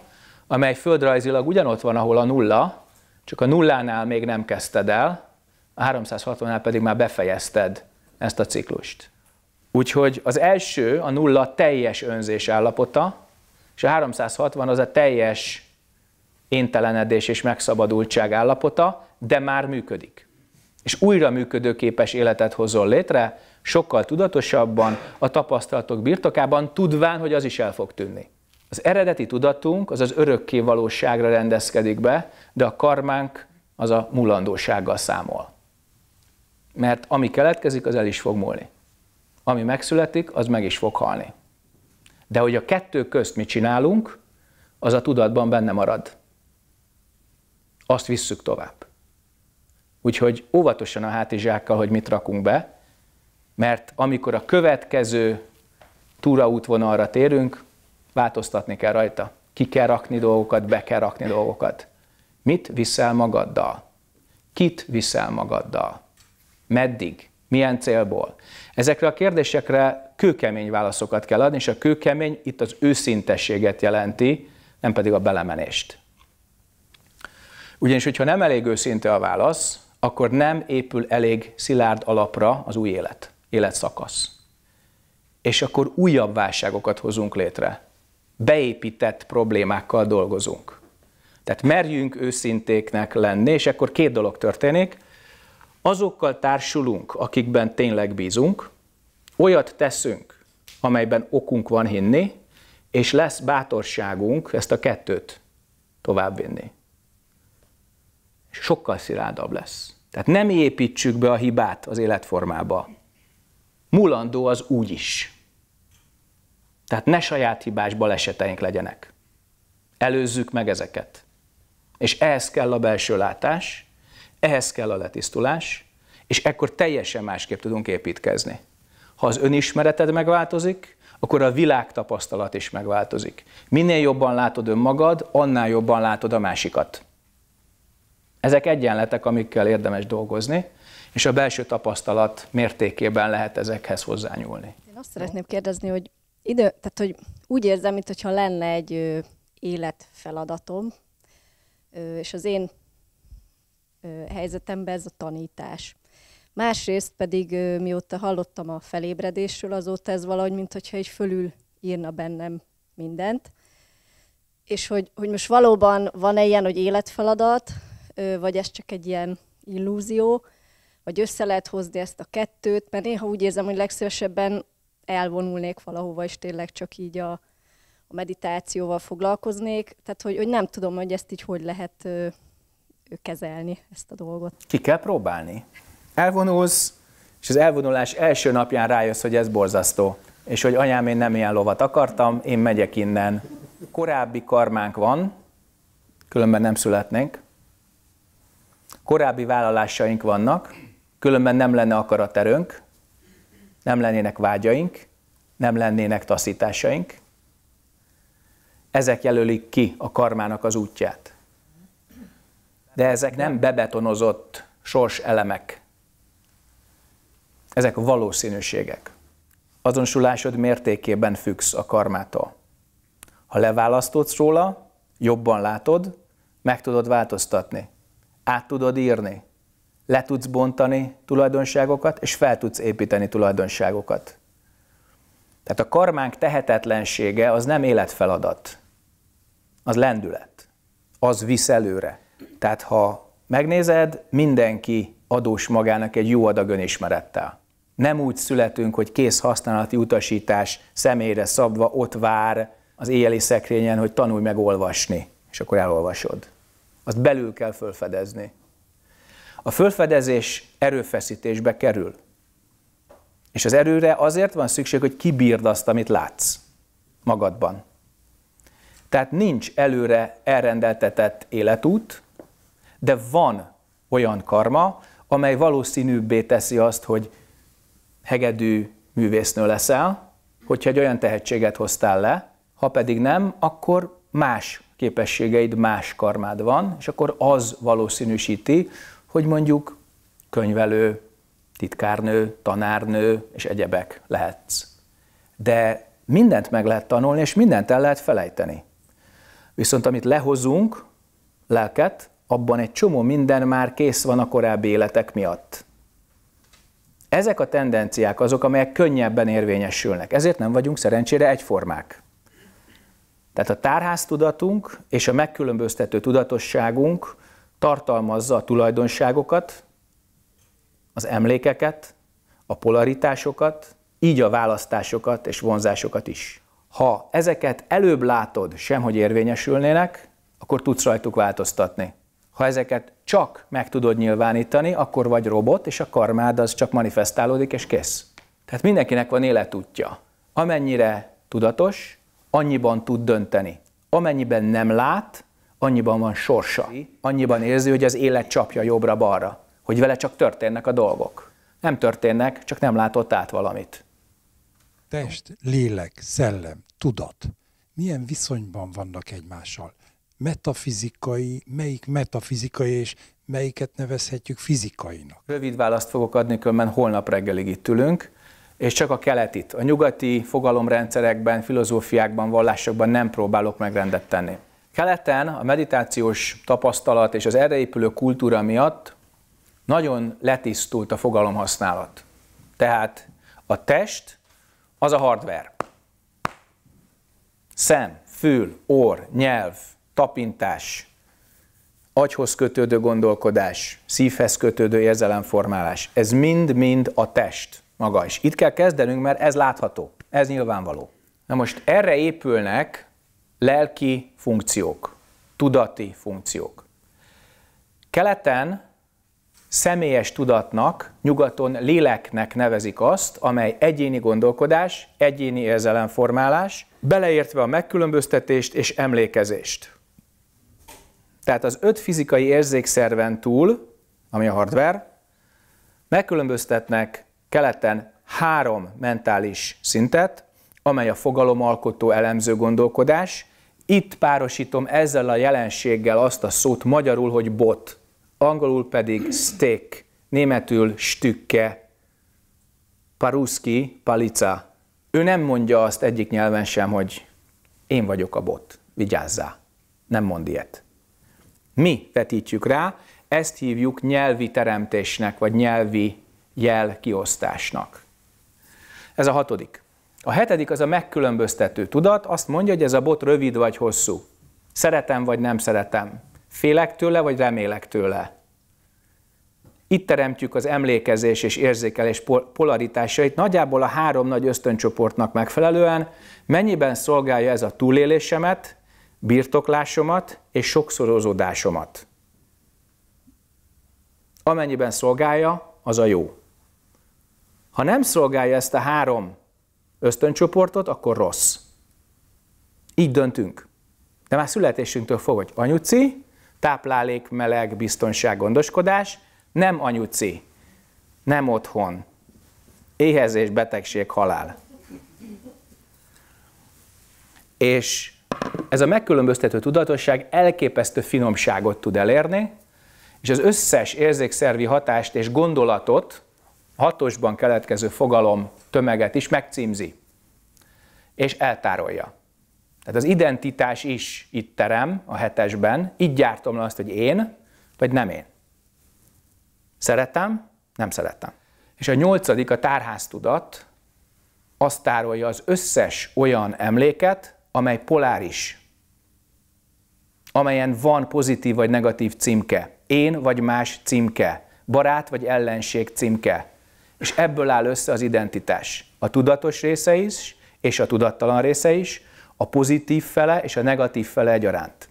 amely földrajzilag ugyanott van, ahol a nulla, csak a nullánál még nem kezdted el, a 360-nál pedig már befejezted ezt a ciklust. Úgyhogy az első, a nulla teljes önzés állapota, és a 360 az a teljes éntelenedés és megszabadultság állapota, de már működik. És újra működőképes életet hozol létre, sokkal tudatosabban, a tapasztalatok birtokában, tudván, hogy az is el fog tűnni. Az eredeti tudatunk az az örökké valóságra rendezkedik be, de a karmánk az a mulandósággal számol. Mert ami keletkezik, az el is fog múlni. Ami megszületik, az meg is fog halni. De hogy a kettő közt mit csinálunk, az a tudatban benne marad. Azt visszük tovább. Úgyhogy óvatosan a hátizsákkal, hogy mit rakunk be, mert amikor a következő túraútvonalra térünk, változtatni kell rajta. Ki kell rakni dolgokat, be kell rakni dolgokat. Mit viszel magaddal? Kit viszel magaddal? Meddig? Milyen célból? Ezekre a kérdésekre kőkemény válaszokat kell adni, és a kőkemény itt az őszintességet jelenti, nem pedig a belemenést. Ugyanis, hogyha nem elég őszinte a válasz, akkor nem épül elég szilárd alapra az új élet, életszakasz. És akkor újabb válságokat hozunk létre. Beépített problémákkal dolgozunk. Tehát merjünk őszintéknek lenni, és akkor két dolog történik. Azokkal társulunk, akikben tényleg bízunk, olyat teszünk, amelyben okunk van hinni, és lesz bátorságunk ezt a kettőt továbbvinni. Sokkal szilárdabb lesz. Tehát nem építsük be a hibát az életformába. Mulandó az úgy is. Tehát ne saját hibás baleseteink legyenek. Előzzük meg ezeket. És ehhez kell a belső látás, ehhez kell a letisztulás, és ekkor teljesen másképp tudunk építkezni. Ha az önismereted megváltozik, akkor a világ tapasztalat is megváltozik. Minél jobban látod önmagad, annál jobban látod a másikat. Ezek egyenletek, amikkel érdemes dolgozni, és a belső tapasztalat mértékében lehet ezekhez hozzányúlni. Én azt szeretném kérdezni, hogy idő, tehát hogy úgy érzem, mintha lenne egy ö, életfeladatom, ö, és az én ö, helyzetemben ez a tanítás. Másrészt pedig, ö, mióta hallottam a felébredésről, azóta ez valahogy, mintha egy fölül írna bennem mindent. És hogy, hogy most valóban van-e ilyen, hogy életfeladat, vagy ez csak egy ilyen illúzió, vagy össze lehet hozni ezt a kettőt, mert néha úgy érzem, hogy legszívesebben elvonulnék valahova, és tényleg csak így a, a meditációval foglalkoznék. Tehát, hogy, hogy nem tudom, hogy ezt így hogy lehet ö, kezelni, ezt a dolgot. Ki kell próbálni. Elvonulsz, és az elvonulás első napján rájössz, hogy ez borzasztó. És hogy anyám, én nem ilyen lovat akartam, én megyek innen. Korábbi karmánk van, különben nem születnénk. Korábbi vállalásaink vannak, különben nem lenne akaraterőnk, nem lennének vágyaink, nem lennének taszításaink. Ezek jelölik ki a karmának az útját. De ezek nem bebetonozott sors elemek. Ezek valószínűségek. Azonosulásod mértékében függsz a karmától. Ha leválasztodsz róla, jobban látod, meg tudod változtatni. Át tudod írni, le tudsz bontani tulajdonságokat, és fel tudsz építeni tulajdonságokat. Tehát a karmánk tehetetlensége az nem életfeladat, az lendület, az visz előre. Tehát ha megnézed, mindenki adós magának egy jó adag önismerettel. Nem úgy születünk, hogy kész használati utasítás személyre szabva ott vár az éjjeli szekrényen, hogy tanulj meg olvasni, és akkor elolvasod. Azt belül kell fölfedezni. A fölfedezés erőfeszítésbe kerül. És az erőre azért van szükség, hogy kibírd azt, amit látsz magadban. Tehát nincs előre elrendeltetett életút, de van olyan karma, amely valószínűbbé teszi azt, hogy hegedű művésznő leszel, hogyha egy olyan tehetséget hoztál le, ha pedig nem, akkor más képességeid, más karmád van, és akkor az valószínűsíti, hogy mondjuk könyvelő, titkárnő, tanárnő és egyebek lehetsz. De mindent meg lehet tanulni, és mindent el lehet felejteni. Viszont amit lehozunk, lelket, abban egy csomó minden már kész van a korábbi életek miatt. Ezek a tendenciák azok, amelyek könnyebben érvényesülnek. Ezért nem vagyunk szerencsére egyformák. Tehát a tárháztudatunk és a megkülönböztető tudatosságunk tartalmazza a tulajdonságokat, az emlékeket, a polaritásokat, így a választásokat és vonzásokat is. Ha ezeket előbb látod, sem hogy érvényesülnének, akkor tudsz rajtuk változtatni. Ha ezeket csak meg tudod nyilvánítani, akkor vagy robot, és a karmád az csak manifestálódik, és kész. Tehát mindenkinek van életútja. Amennyire tudatos, annyiban tud dönteni. Amennyiben nem lát, annyiban van sorsa, annyiban érzi, hogy az élet csapja jobbra-balra, hogy vele csak történnek a dolgok. Nem történnek, csak nem látott át valamit. Test, lélek, szellem, tudat. Milyen viszonyban vannak egymással? Metafizikai, melyik metafizikai és melyiket nevezhetjük fizikainak? Rövid választ fogok adni, különben holnap reggelig itt ülünk, és csak a keletit. A nyugati fogalomrendszerekben, filozófiákban, vallásokban nem próbálok megrendet tenni. Keleten a meditációs tapasztalat és az erre épülő kultúra miatt nagyon letisztult a fogalomhasználat. Tehát a test az a hardware. Szem, fül, orr, nyelv, tapintás, agyhoz kötődő gondolkodás, szívhez kötődő érzelemformálás. Ez mind-mind a test maga is. Itt kell kezdenünk, mert ez látható, ez nyilvánvaló. Na most erre épülnek lelki funkciók, tudati funkciók. Keleten személyes tudatnak, nyugaton léleknek nevezik azt, amely egyéni gondolkodás, egyéni érzelemformálás, beleértve a megkülönböztetést és emlékezést. Tehát az öt fizikai érzékszerven túl, ami a hardware, megkülönböztetnek keleten három mentális szintet, amely a fogalomalkotó elemző gondolkodás. Itt párosítom ezzel a jelenséggel azt a szót magyarul, hogy bot, angolul pedig stick, németül stükke, paruski, palica. Ő nem mondja azt egyik nyelven sem, hogy én vagyok a bot, vigyázzá. Nem mond ilyet. Mi vetítjük rá, ezt hívjuk nyelvi teremtésnek, vagy nyelvi jelkiosztásnak. Ez a hatodik. A hetedik az a megkülönböztető tudat, azt mondja, hogy ez a bot rövid vagy hosszú. Szeretem vagy nem szeretem. Félek tőle vagy remélek tőle. Itt teremtjük az emlékezés és érzékelés polaritásait nagyjából a három nagy ösztöncsoportnak megfelelően, mennyiben szolgálja ez a túlélésemet, birtoklásomat és sokszorozódásomat. Amennyiben szolgálja, az a jó. Ha nem szolgálja ezt a három ösztöncsoportot, akkor rossz. Így döntünk. De már születésünktől fog, hogy anyuci, táplálék, meleg, biztonság, gondoskodás, nem anyuci, nem otthon, éhezés, betegség, halál. És ez a megkülönböztető tudatosság elképesztő finomságot tud elérni, és az összes érzékszervi hatást és gondolatot, hatosban keletkező fogalom tömeget is megcímzi, és eltárolja. Tehát az identitás is itt terem a hetesben, így gyártom le azt, hogy én, vagy nem én. Szeretem, nem szeretem. És a nyolcadik, a tárháztudat, azt tárolja az összes olyan emléket, amely poláris, amelyen van pozitív vagy negatív címke, én vagy más címke, barát vagy ellenség címke. És ebből áll össze az identitás. A tudatos része is, és a tudattalan része is, a pozitív fele és a negatív fele egyaránt.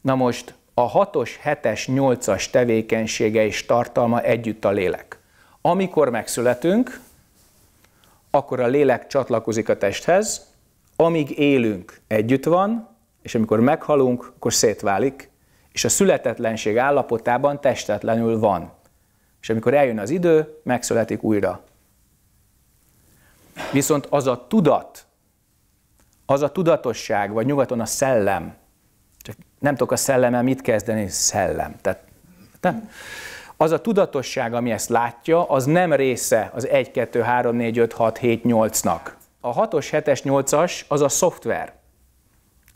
Na most a 6-os, 7-es, 8-as tevékenysége és tartalma együtt a lélek. Amikor megszületünk, akkor a lélek csatlakozik a testhez, amíg élünk, együtt van, és amikor meghalunk, akkor szétválik, és a születetlenség állapotában testetlenül van. És amikor eljön az idő, megszületik újra. Viszont az a tudat, az a tudatosság, vagy nyugaton a szellem, csak nem tudok a szellemmel mit kezdeni, szellem. Tehát, nem? Az a tudatosság, ami ezt látja, az nem része az 1, 2, 3, 4, 5, 6, 7, 8-nak. A 6-os, 7-es, 8-as az a szoftver.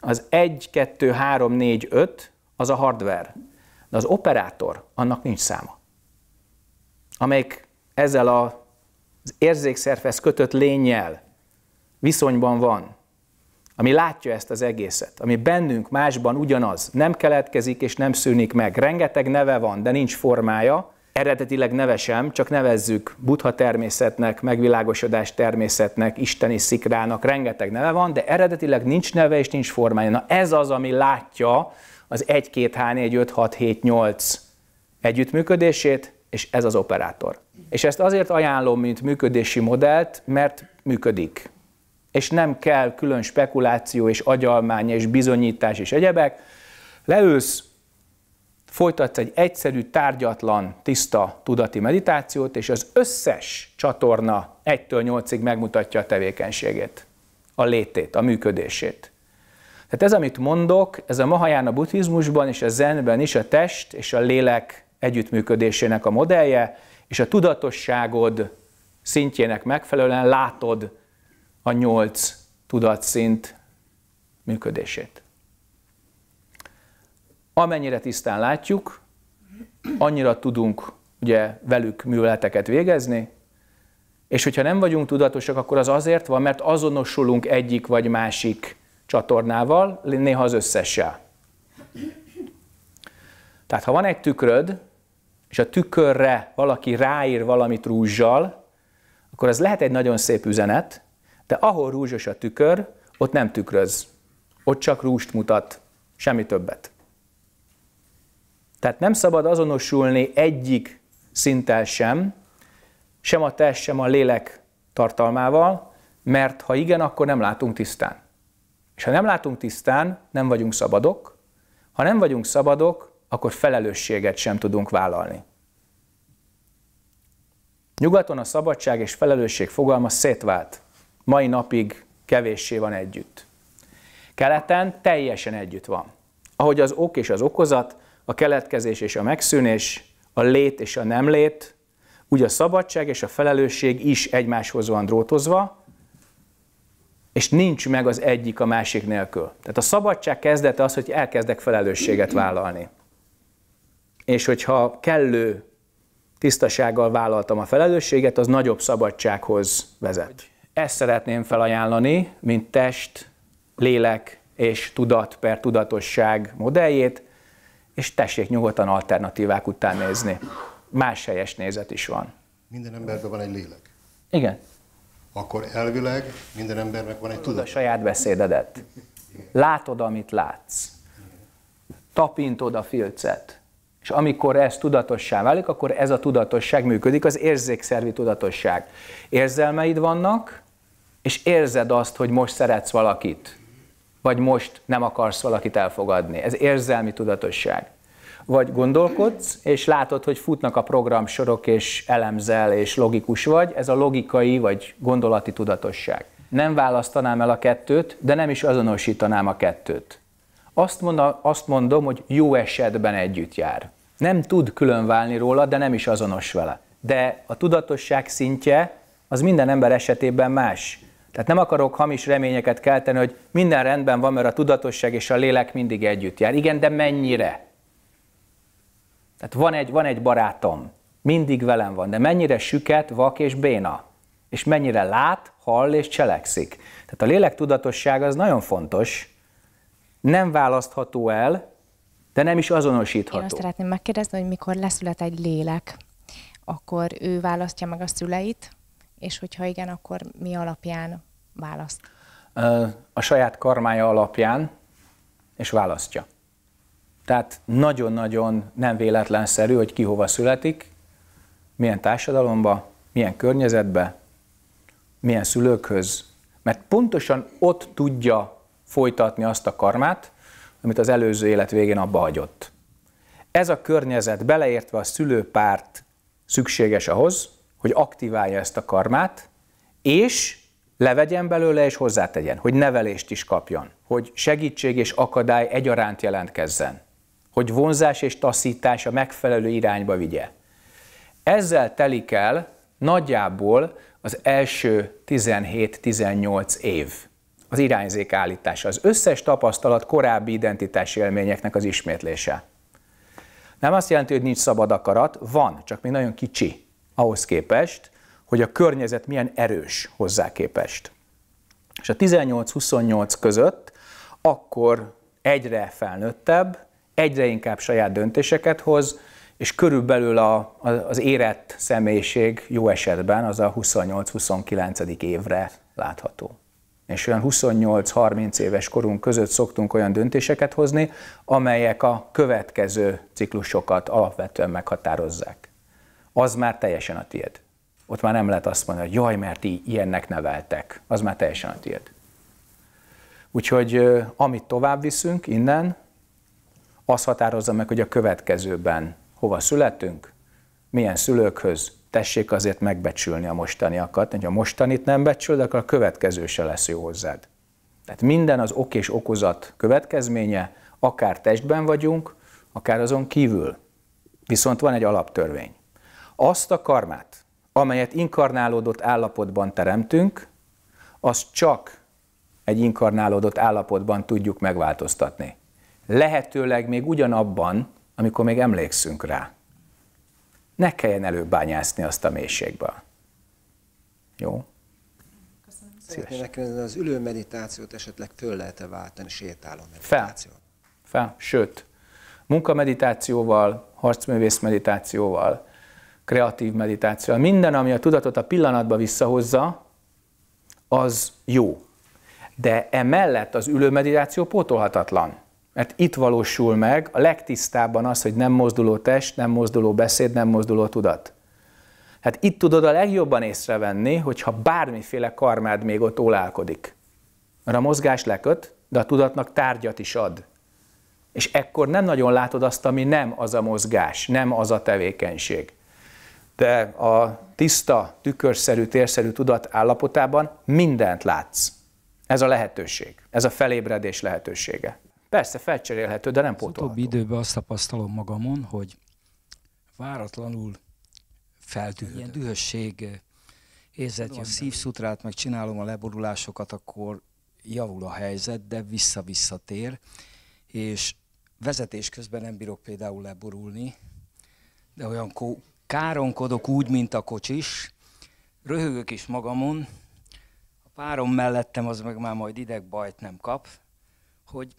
Az 1, 2, 3, 4, 5 az a hardware. De az operátor, annak nincs száma. Amelyik ezzel az érzékszervez kötött lényel viszonyban van, ami látja ezt az egészet, ami bennünk másban ugyanaz, nem keletkezik és nem szűnik meg. Rengeteg neve van, de nincs formája, eredetileg neve sem, csak nevezzük buddha természetnek, megvilágosodás természetnek, isteni szikrának, rengeteg neve van, de eredetileg nincs neve és nincs formája. Na ez az, ami látja az 1, 2, H, 4, 5, 6, 7, 8 együttműködését, és ez az operátor. És ezt azért ajánlom, mint működési modellt, mert működik. És nem kell külön spekuláció és agyalmány és bizonyítás és egyebek. Leülsz, folytatsz egy egyszerű, tárgyatlan, tiszta tudati meditációt, és az összes csatorna 1-től 8-ig megmutatja a tevékenységét, a létét, a működését. Tehát ez, amit mondok, ez a Mahayana buddhizmusban és a zenben is a test és a lélek együttműködésének a modellje, és a tudatosságod szintjének megfelelően látod a nyolc tudatszint működését. Amennyire tisztán látjuk, annyira tudunk ugye velük műveleteket végezni, és hogyha nem vagyunk tudatosak, akkor az azért van, mert azonosulunk egyik vagy másik csatornával, néha az összessel. Tehát ha van egy tükröd, és a tükörre valaki ráír valamit rúzsal, akkor az lehet egy nagyon szép üzenet, de ahol rúzsos a tükör, ott nem tükröz. Ott csak rúst mutat, semmi többet. Tehát nem szabad azonosulni egyik szinttel sem, sem a test, sem a lélek tartalmával, mert ha igen, akkor nem látunk tisztán. És ha nem látunk tisztán, nem vagyunk szabadok. Ha nem vagyunk szabadok, akkor felelősséget sem tudunk vállalni. Nyugaton a szabadság és felelősség fogalma szétvált. Mai napig kevéssé van együtt. Keleten teljesen együtt van. Ahogy az ok és az okozat, a keletkezés és a megszűnés, a lét és a nem lét, úgy a szabadság és a felelősség is egymáshoz van drótozva, és nincs meg az egyik a másik nélkül. Tehát a szabadság kezdete az, hogy elkezdek felelősséget vállalni. És hogyha kellő tisztasággal vállaltam a felelősséget, az nagyobb szabadsághoz vezet. Ezt szeretném felajánlani, mint test, lélek és tudat per tudatosság modelljét, és tessék nyugodtan alternatívák után nézni. Más helyes nézet is van. Minden emberben van egy lélek. Igen. Akkor elvileg minden embernek van egy Tudod a tudat. saját beszédedet. Látod, amit látsz. Tapintod a filcet. És amikor ez tudatossá válik, akkor ez a tudatosság működik, az érzékszervi tudatosság. Érzelmeid vannak, és érzed azt, hogy most szeretsz valakit, vagy most nem akarsz valakit elfogadni. Ez érzelmi tudatosság. Vagy gondolkodsz, és látod, hogy futnak a programsorok, és elemzel, és logikus vagy, ez a logikai vagy gondolati tudatosság. Nem választanám el a kettőt, de nem is azonosítanám a kettőt. Azt, mondom, azt mondom, hogy jó esetben együtt jár. Nem tud külön válni róla, de nem is azonos vele. De a tudatosság szintje az minden ember esetében más. Tehát nem akarok hamis reményeket kelteni, hogy minden rendben van, mert a tudatosság és a lélek mindig együtt jár. Igen, de mennyire? Tehát van egy, van egy barátom, mindig velem van, de mennyire süket, vak és béna? És mennyire lát, hall és cselekszik? Tehát a lélek tudatosság az nagyon fontos, nem választható el, de nem is Én azonosítható. azt szeretném megkérdezni, hogy mikor leszület egy lélek, akkor ő választja meg a szüleit, és hogyha igen, akkor mi alapján választ? A saját karmája alapján, és választja. Tehát nagyon-nagyon nem véletlenszerű, hogy ki hova születik, milyen társadalomba, milyen környezetbe, milyen szülőkhöz, mert pontosan ott tudja folytatni azt a karmát, amit az előző élet végén abba hagyott. Ez a környezet, beleértve a szülőpárt szükséges ahhoz, hogy aktiválja ezt a karmát, és levegyen belőle és hozzátegyen, hogy nevelést is kapjon, hogy segítség és akadály egyaránt jelentkezzen, hogy vonzás és taszítás a megfelelő irányba vigye. Ezzel telik el nagyjából az első 17-18 év az irányzék állítása, az összes tapasztalat korábbi identitási élményeknek az ismétlése. Nem azt jelenti, hogy nincs szabad akarat, van, csak még nagyon kicsi ahhoz képest, hogy a környezet milyen erős hozzá képest. És a 18-28 között akkor egyre felnőttebb, egyre inkább saját döntéseket hoz, és körülbelül a, az érett személyiség jó esetben az a 28-29. évre látható. És olyan 28-30 éves korunk között szoktunk olyan döntéseket hozni, amelyek a következő ciklusokat alapvetően meghatározzák. Az már teljesen a tiéd. Ott már nem lehet azt mondani, hogy jaj, mert ilyennek neveltek. Az már teljesen a tiéd. Úgyhogy amit tovább viszünk innen, az határozza meg, hogy a következőben hova születünk, milyen szülőkhöz, tessék azért megbecsülni a mostaniakat, a mostanit nem becsüled, akkor a következő se lesz jó hozzád. Tehát minden az ok és okozat következménye, akár testben vagyunk, akár azon kívül. Viszont van egy alaptörvény. Azt a karmát, amelyet inkarnálódott állapotban teremtünk, azt csak egy inkarnálódott állapotban tudjuk megváltoztatni. lehetőleg még ugyanabban, amikor még emlékszünk rá. Ne kelljen előbányászni azt a mélységből. Jó? Szeretnének az ülő meditációt esetleg föl lehet-e váltani sétáló Fel. Fel. Sőt, munkameditációval, harcművész meditációval, kreatív meditációval, minden, ami a tudatot a pillanatba visszahozza, az jó. De emellett az ülő meditáció pótolhatatlan. Mert itt valósul meg a legtisztábban az, hogy nem mozduló test, nem mozduló beszéd, nem mozduló tudat. Hát itt tudod a legjobban észrevenni, hogyha bármiféle karmád még ott ólálkodik. Mert a mozgás leköt, de a tudatnak tárgyat is ad. És ekkor nem nagyon látod azt, ami nem az a mozgás, nem az a tevékenység. De a tiszta, tükörszerű, térszerű tudat állapotában mindent látsz. Ez a lehetőség, ez a felébredés lehetősége. Persze felcserélhető, de nem pótolható. Az utóbbi időben azt tapasztalom magamon, hogy váratlanul feltűnő. Ilyen dühösség érzett, a szívszutrát, meg csinálom a leborulásokat, akkor javul a helyzet, de vissza-vissza tér, és vezetés közben nem bírok például leborulni, de olyan káronkodok úgy, mint a kocsis, röhögök is magamon, a párom mellettem az meg már majd idegbajt nem kap, hogy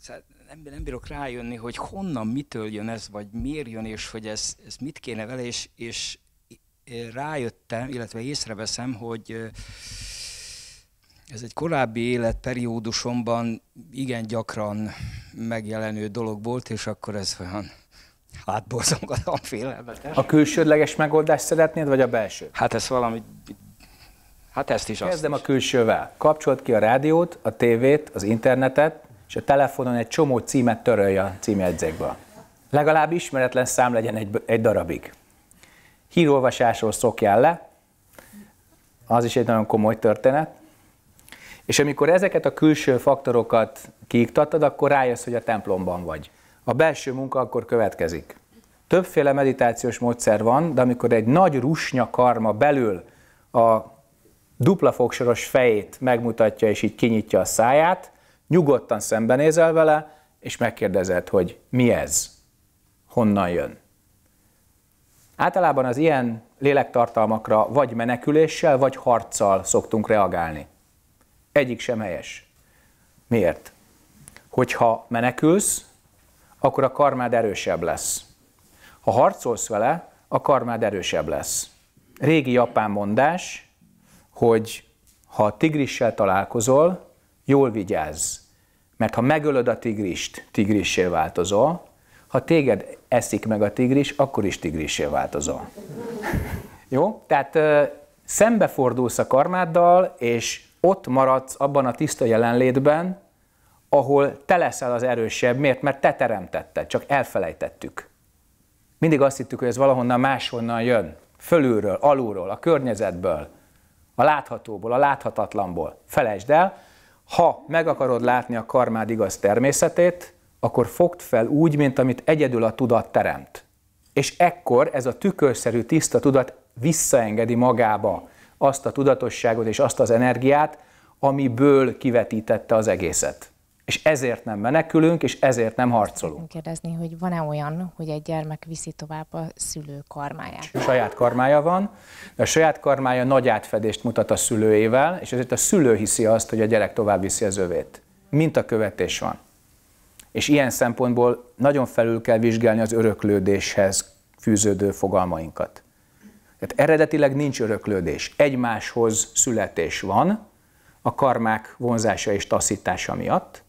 mitől, nem, nem bírok rájönni, hogy honnan, mitől jön ez, vagy miért jön, és hogy ez, ez mit kéne vele, és, és rájöttem, illetve észreveszem, hogy ez egy korábbi életperiódusomban igen gyakran megjelenő dolog volt, és akkor ez olyan hátborzongatom félelmetes. A külsődleges megoldást szeretnéd, vagy a belső? Hát ez valami, hát ezt is Kezdem azt a külsővel. Kapcsolt ki a rádiót, a tévét, az internetet, és a telefonon egy csomó címet törölj a címjegyzékből. Legalább ismeretlen szám legyen egy, egy darabig. Hírolvasásról szokjál le, az is egy nagyon komoly történet. És amikor ezeket a külső faktorokat kiiktattad, akkor rájössz, hogy a templomban vagy. A belső munka akkor következik. Többféle meditációs módszer van, de amikor egy nagy rusnya karma belül a dupla fogsoros fejét megmutatja, és így kinyitja a száját, nyugodtan szembenézel vele, és megkérdezed, hogy mi ez, honnan jön. Általában az ilyen lélektartalmakra vagy meneküléssel, vagy harccal szoktunk reagálni. Egyik sem helyes. Miért? Hogyha menekülsz, akkor a karmád erősebb lesz. Ha harcolsz vele, a karmád erősebb lesz. Régi japán mondás, hogy ha a tigrissel találkozol, jól vigyázz, mert ha megölöd a tigrist, tigrissé változol, ha téged eszik meg a tigris, akkor is tigrissé változol. Jó? Tehát szembefordulsz a karmáddal, és ott maradsz abban a tiszta jelenlétben, ahol te leszel az erősebb. Miért? Mert te teremtetted, csak elfelejtettük. Mindig azt hittük, hogy ez valahonnan máshonnan jön. Fölülről, alulról, a környezetből, a láthatóból, a láthatatlanból. Felejtsd el, ha meg akarod látni a karmád igaz természetét, akkor fogd fel úgy, mint amit egyedül a tudat teremt. És ekkor ez a tükörszerű, tiszta tudat visszaengedi magába azt a tudatosságot és azt az energiát, amiből kivetítette az egészet. És ezért nem menekülünk, és ezért nem harcolunk. Kérdezni, hogy van-e olyan, hogy egy gyermek viszi tovább a szülő karmáját? A saját karmája van, de a saját karmája nagy átfedést mutat a szülőével, és ezért a szülő hiszi azt, hogy a gyerek tovább viszi az övét. Mint a követés van. És ilyen szempontból nagyon felül kell vizsgálni az öröklődéshez fűződő fogalmainkat. Tehát eredetileg nincs öröklődés. Egymáshoz születés van, a karmák vonzása és taszítása miatt,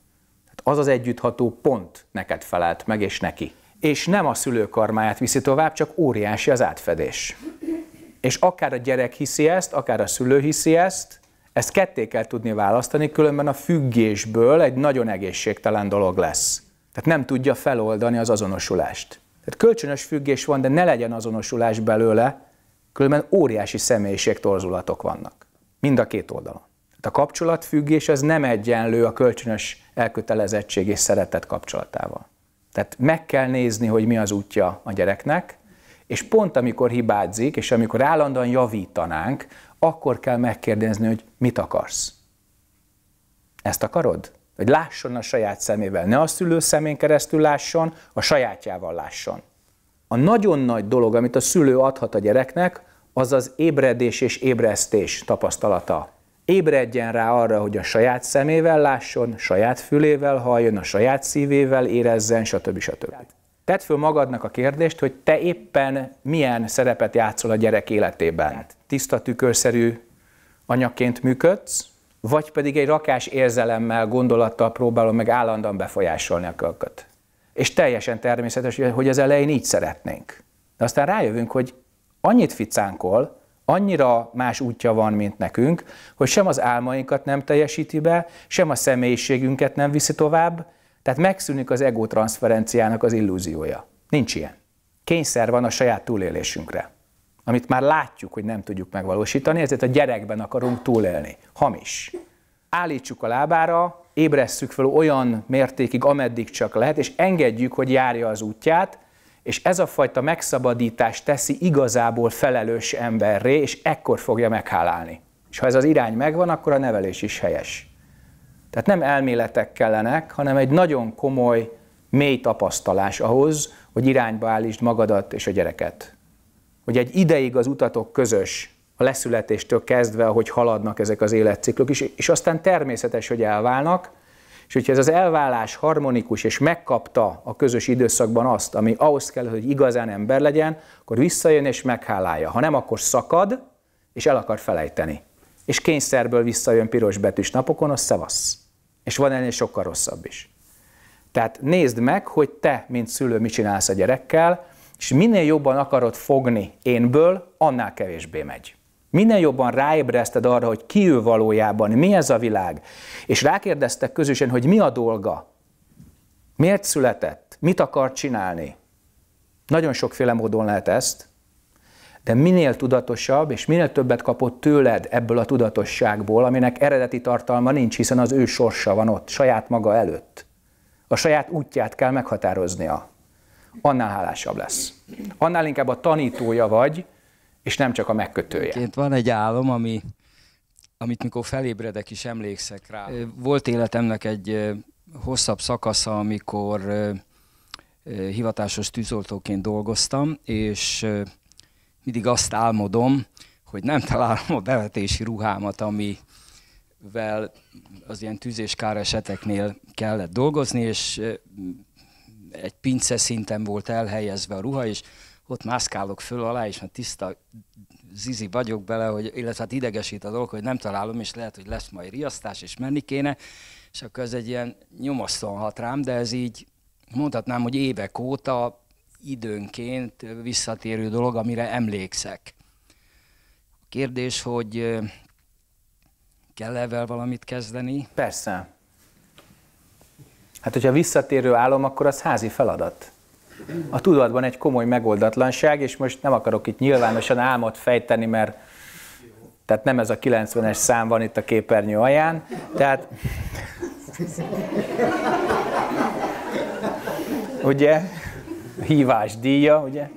az az együttható pont neked felelt meg, és neki. És nem a szülő karmáját viszi tovább, csak óriási az átfedés. És akár a gyerek hiszi ezt, akár a szülő hiszi ezt, ezt ketté kell tudni választani, különben a függésből egy nagyon egészségtelen dolog lesz. Tehát nem tudja feloldani az azonosulást. Tehát kölcsönös függés van, de ne legyen azonosulás belőle, különben óriási személyiségtorzulatok vannak. Mind a két oldalon. A kapcsolatfüggés az nem egyenlő a kölcsönös elkötelezettség és szeretet kapcsolatával. Tehát meg kell nézni, hogy mi az útja a gyereknek, és pont amikor hibázik, és amikor állandóan javítanánk, akkor kell megkérdezni, hogy mit akarsz. Ezt akarod? hogy lásson a saját szemével. Ne a szülő szemén keresztül lásson, a sajátjával lásson. A nagyon nagy dolog, amit a szülő adhat a gyereknek, az az ébredés és ébresztés tapasztalata. Ébredjen rá arra, hogy a saját szemével lásson, saját fülével halljon, a saját szívével érezzen, stb. stb. Tedd föl magadnak a kérdést, hogy te éppen milyen szerepet játszol a gyerek életében. Tiszta tükörszerű anyaként működsz, vagy pedig egy rakás érzelemmel, gondolattal próbálom meg állandóan befolyásolni a kölköt. És teljesen természetes, hogy az elején így szeretnénk. De aztán rájövünk, hogy annyit ficánkol, annyira más útja van, mint nekünk, hogy sem az álmainkat nem teljesíti be, sem a személyiségünket nem viszi tovább, tehát megszűnik az ego transzferenciának az illúziója. Nincs ilyen. Kényszer van a saját túlélésünkre, amit már látjuk, hogy nem tudjuk megvalósítani, ezért a gyerekben akarunk túlélni. Hamis. Állítsuk a lábára, ébresszük fel olyan mértékig, ameddig csak lehet, és engedjük, hogy járja az útját, és ez a fajta megszabadítás teszi igazából felelős emberré, és ekkor fogja meghálálni. És ha ez az irány megvan, akkor a nevelés is helyes. Tehát nem elméletek kellenek, hanem egy nagyon komoly, mély tapasztalás ahhoz, hogy irányba állítsd magadat és a gyereket. Hogy egy ideig az utatok közös, a leszületéstől kezdve, ahogy haladnak ezek az életciklok is, és aztán természetes, hogy elválnak, és hogyha ez az elválás harmonikus, és megkapta a közös időszakban azt, ami ahhoz kell, hogy igazán ember legyen, akkor visszajön és meghálálja. Ha nem, akkor szakad, és el akar felejteni. És kényszerből visszajön piros betűs napokon, az szevasz. És van ennél sokkal rosszabb is. Tehát nézd meg, hogy te, mint szülő, mit csinálsz a gyerekkel, és minél jobban akarod fogni énből, annál kevésbé megy. Minél jobban ráébreszted arra, hogy ki ő valójában, mi ez a világ, és rákérdeztek közösen, hogy mi a dolga, miért született, mit akar csinálni. Nagyon sokféle módon lehet ezt, de minél tudatosabb, és minél többet kapott tőled ebből a tudatosságból, aminek eredeti tartalma nincs, hiszen az ő sorsa van ott, saját maga előtt. A saját útját kell meghatároznia. Annál hálásabb lesz. Annál inkább a tanítója vagy, és nem csak a megkötője. Van egy álom, ami, amit mikor felébredek is emlékszek rá. Volt életemnek egy hosszabb szakasza, amikor hivatásos tűzoltóként dolgoztam, és mindig azt álmodom, hogy nem találom a bevetési ruhámat, amivel az ilyen tűz- és káreseteknél kellett dolgozni, és egy pince szinten volt elhelyezve a ruha, és ott mászkálok föl alá, és már tiszta zizi vagyok bele, hogy, illetve hát idegesít a dolog, hogy nem találom, és lehet, hogy lesz majd riasztás, és menni kéne, és akkor ez egy ilyen nyomasztóan hat rám, de ez így mondhatnám, hogy évek óta időnként visszatérő dolog, amire emlékszek. A kérdés, hogy kell evel valamit kezdeni? Persze. Hát, hogyha visszatérő álom, akkor az házi feladat a tudatban egy komoly megoldatlanság, és most nem akarok itt nyilvánosan álmot fejteni, mert tehát nem ez a 90-es szám van itt a képernyő alján, tehát ugye, hívás díja, ugye.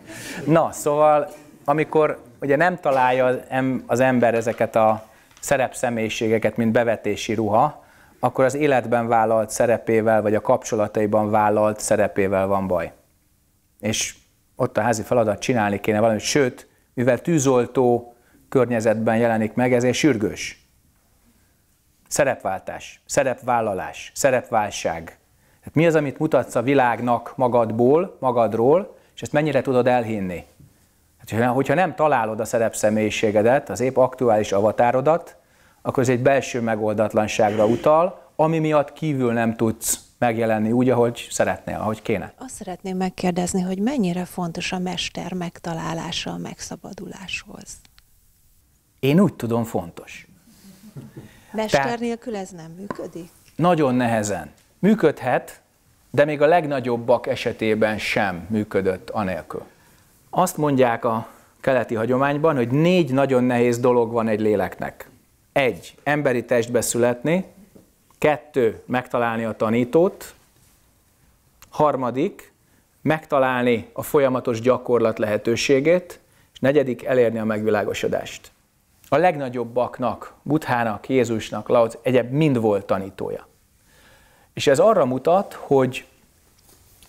Na, szóval, amikor ugye nem találja az ember ezeket a szerepszemélységeket, mint bevetési ruha, akkor az életben vállalt szerepével, vagy a kapcsolataiban vállalt szerepével van baj és ott a házi feladat csinálni kéne valamit, sőt, mivel tűzoltó környezetben jelenik meg, ezért sürgős. Szerepváltás, szerepvállalás, szerepválság. Tehát mi az, amit mutatsz a világnak magadból, magadról, és ezt mennyire tudod elhinni? Hát, hogyha nem találod a szerepszemélyiségedet, az épp aktuális avatárodat, akkor ez egy belső megoldatlanságra utal, ami miatt kívül nem tudsz megjelenni úgy, ahogy szeretnél, ahogy kéne. Azt szeretném megkérdezni, hogy mennyire fontos a mester megtalálása a megszabaduláshoz? Én úgy tudom, fontos. Mester Tehát nélkül ez nem működik? Nagyon nehezen. Működhet, de még a legnagyobbak esetében sem működött anélkül. Azt mondják a keleti hagyományban, hogy négy nagyon nehéz dolog van egy léleknek. Egy, emberi testbe születni, Kettő, megtalálni a tanítót. Harmadik, megtalálni a folyamatos gyakorlat lehetőségét. És negyedik, elérni a megvilágosodást. A legnagyobbaknak, Buthának, Jézusnak, Laoc, egyéb mind volt tanítója. És ez arra mutat, hogy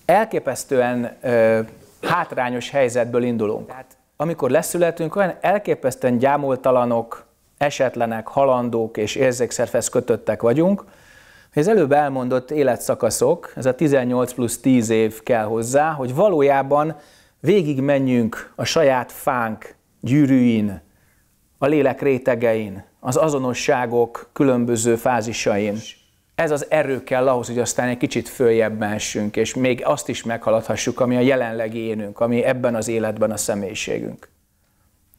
elképesztően ö, hátrányos helyzetből indulunk. Tehát amikor leszületünk, olyan elképesztően gyámoltalanok, esetlenek, halandók és érzékszervez kötöttek vagyunk, az előbb elmondott életszakaszok, ez a 18 plusz 10 év kell hozzá, hogy valójában végig menjünk a saját fánk gyűrűin, a lélek rétegein, az azonosságok különböző fázisain. Ez az erő kell ahhoz, hogy aztán egy kicsit följebb mehessünk, és még azt is meghaladhassuk, ami a jelenlegi énünk, ami ebben az életben a személyiségünk.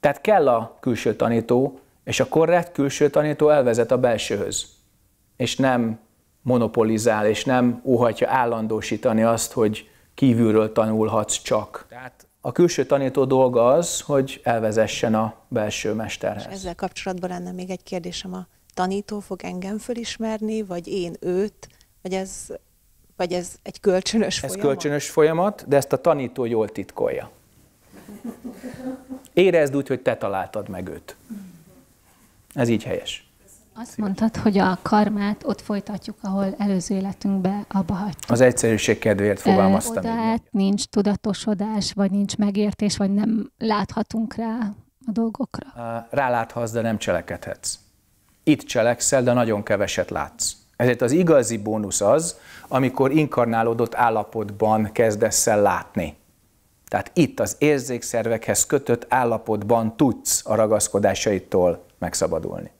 Tehát kell a külső tanító, és a korrekt külső tanító elvezet a belsőhöz, és nem monopolizál, és nem óhatja állandósítani azt, hogy kívülről tanulhatsz csak. Tehát a külső tanító dolga az, hogy elvezessen a belső mesterhez. És ezzel kapcsolatban lenne még egy kérdésem, a tanító fog engem fölismerni, vagy én őt, vagy ez, vagy ez egy kölcsönös ez folyamat? Ez kölcsönös folyamat, de ezt a tanító jól titkolja. Érezd úgy, hogy te találtad meg őt. Ez így helyes. Azt mondtad, hogy a karmát ott folytatjuk, ahol előző életünkbe abba hagytuk. Az egyszerűség kedvéért fogalmaztam. Oda át nincs tudatosodás, vagy nincs megértés, vagy nem láthatunk rá a dolgokra. Ráláthatsz, de nem cselekedhetsz. Itt cselekszel, de nagyon keveset látsz. Ezért az igazi bónusz az, amikor inkarnálódott állapotban kezdesz el látni. Tehát itt az érzékszervekhez kötött állapotban tudsz a ragaszkodásaitól megszabadulni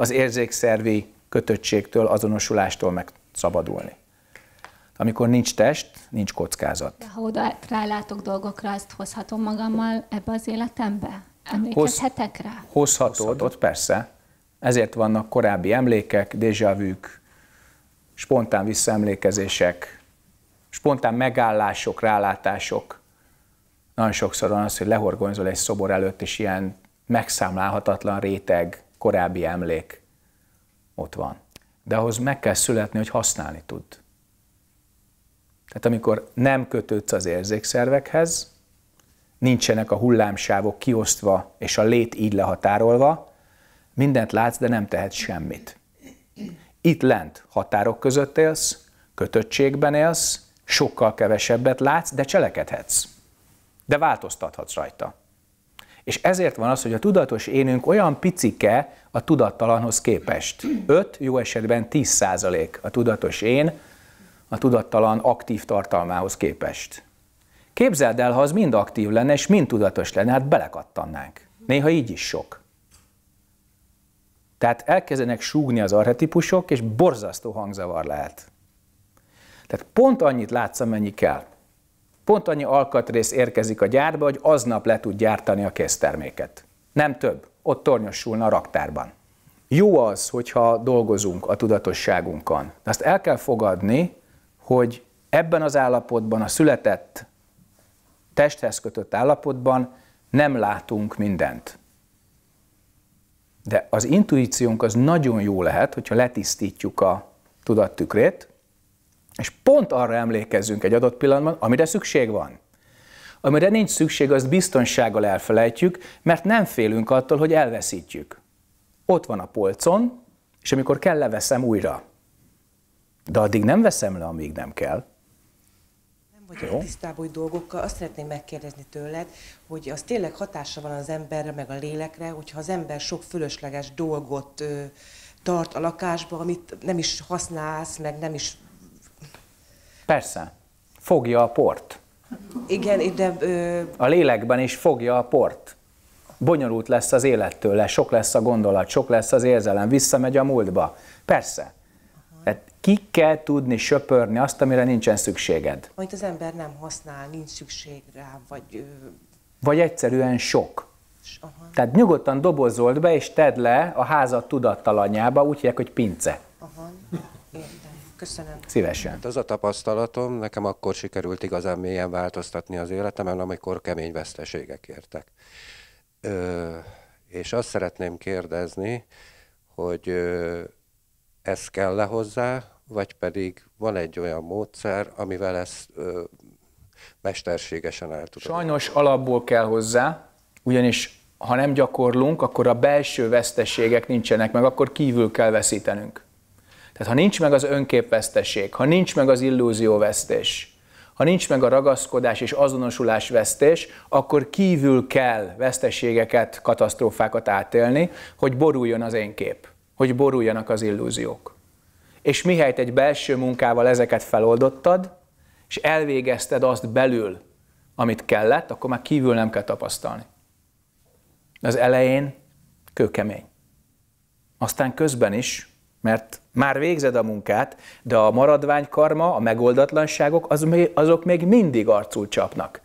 az érzékszervi kötöttségtől, azonosulástól megszabadulni. Amikor nincs test, nincs kockázat. De ha oda rálátok dolgokra, azt hozhatom magammal ebbe az életembe? Emlékezhetek rá? Hozhatod, ott persze. Ezért vannak korábbi emlékek, déjavűk, spontán visszaemlékezések, spontán megállások, rálátások. Nagyon sokszor van az, hogy lehorgonyzol egy szobor előtt, és ilyen megszámlálhatatlan réteg korábbi emlék ott van. De ahhoz meg kell születni, hogy használni tud. Tehát amikor nem kötődsz az érzékszervekhez, nincsenek a hullámsávok kiosztva és a lét így lehatárolva, mindent látsz, de nem tehetsz semmit. Itt lent határok között élsz, kötöttségben élsz, sokkal kevesebbet látsz, de cselekedhetsz. De változtathatsz rajta. És ezért van az, hogy a tudatos énünk olyan picike a tudattalanhoz képest. 5, jó esetben 10 százalék a tudatos én a tudattalan aktív tartalmához képest. Képzeld el, ha az mind aktív lenne, és mind tudatos lenne, hát belekattannánk. Néha így is sok. Tehát elkezdenek súgni az arhetipusok, és borzasztó hangzavar lehet. Tehát pont annyit látsz, amennyi kell. Pont annyi alkatrész érkezik a gyárba, hogy aznap le tud gyártani a készterméket. Nem több. Ott tornyosulna a raktárban. Jó az, hogyha dolgozunk a tudatosságunkon. De azt el kell fogadni, hogy ebben az állapotban, a született, testhez kötött állapotban nem látunk mindent. De az intuíciónk az nagyon jó lehet, hogyha letisztítjuk a tudattükrét, és pont arra emlékezzünk egy adott pillanatban, amire szükség van. Amire nincs szükség, azt biztonsággal elfelejtjük, mert nem félünk attól, hogy elveszítjük. Ott van a polcon, és amikor kell, leveszem újra. De addig nem veszem le, amíg nem kell. Nem vagy tisztában hogy dolgokkal. Azt szeretném megkérdezni tőled, hogy az tényleg hatása van az emberre, meg a lélekre, hogyha az ember sok fölösleges dolgot ö, tart a lakásba, amit nem is használsz, meg nem is Persze. Fogja a port. Igen, de... Ö... A lélekben is fogja a port. Bonyolult lesz az élettől, sok lesz a gondolat, sok lesz az érzelem, visszamegy a múltba. Persze. Tehát ki kell tudni söpörni azt, amire nincsen szükséged. Amit az ember nem használ, nincs szükség rá, vagy... Ö... Vagy egyszerűen sok. Aha. Tehát nyugodtan dobozold be, és tedd le a házat tudattalanjába, úgy hívják, hogy pince. Aha. Értem. Köszönöm. Szívesen. Hát az a tapasztalatom, nekem akkor sikerült igazán mélyen változtatni az életemen, amikor kemény veszteségek értek. Ö, és azt szeretném kérdezni, hogy ö, ez kell le hozzá, vagy pedig van egy olyan módszer, amivel ezt ö, mesterségesen el tudod. Sajnos alapból kell hozzá, ugyanis ha nem gyakorlunk, akkor a belső veszteségek nincsenek meg, akkor kívül kell veszítenünk. Tehát ha nincs meg az önképveszteség, ha nincs meg az illúzióvesztés, ha nincs meg a ragaszkodás és azonosulás vesztés, akkor kívül kell veszteségeket, katasztrófákat átélni, hogy boruljon az én kép, hogy boruljanak az illúziók. És mihelyt egy belső munkával ezeket feloldottad, és elvégezted azt belül, amit kellett, akkor már kívül nem kell tapasztalni. Az elején kőkemény. Aztán közben is mert már végzed a munkát, de a maradványkarma, a megoldatlanságok, az, azok még mindig arcul csapnak.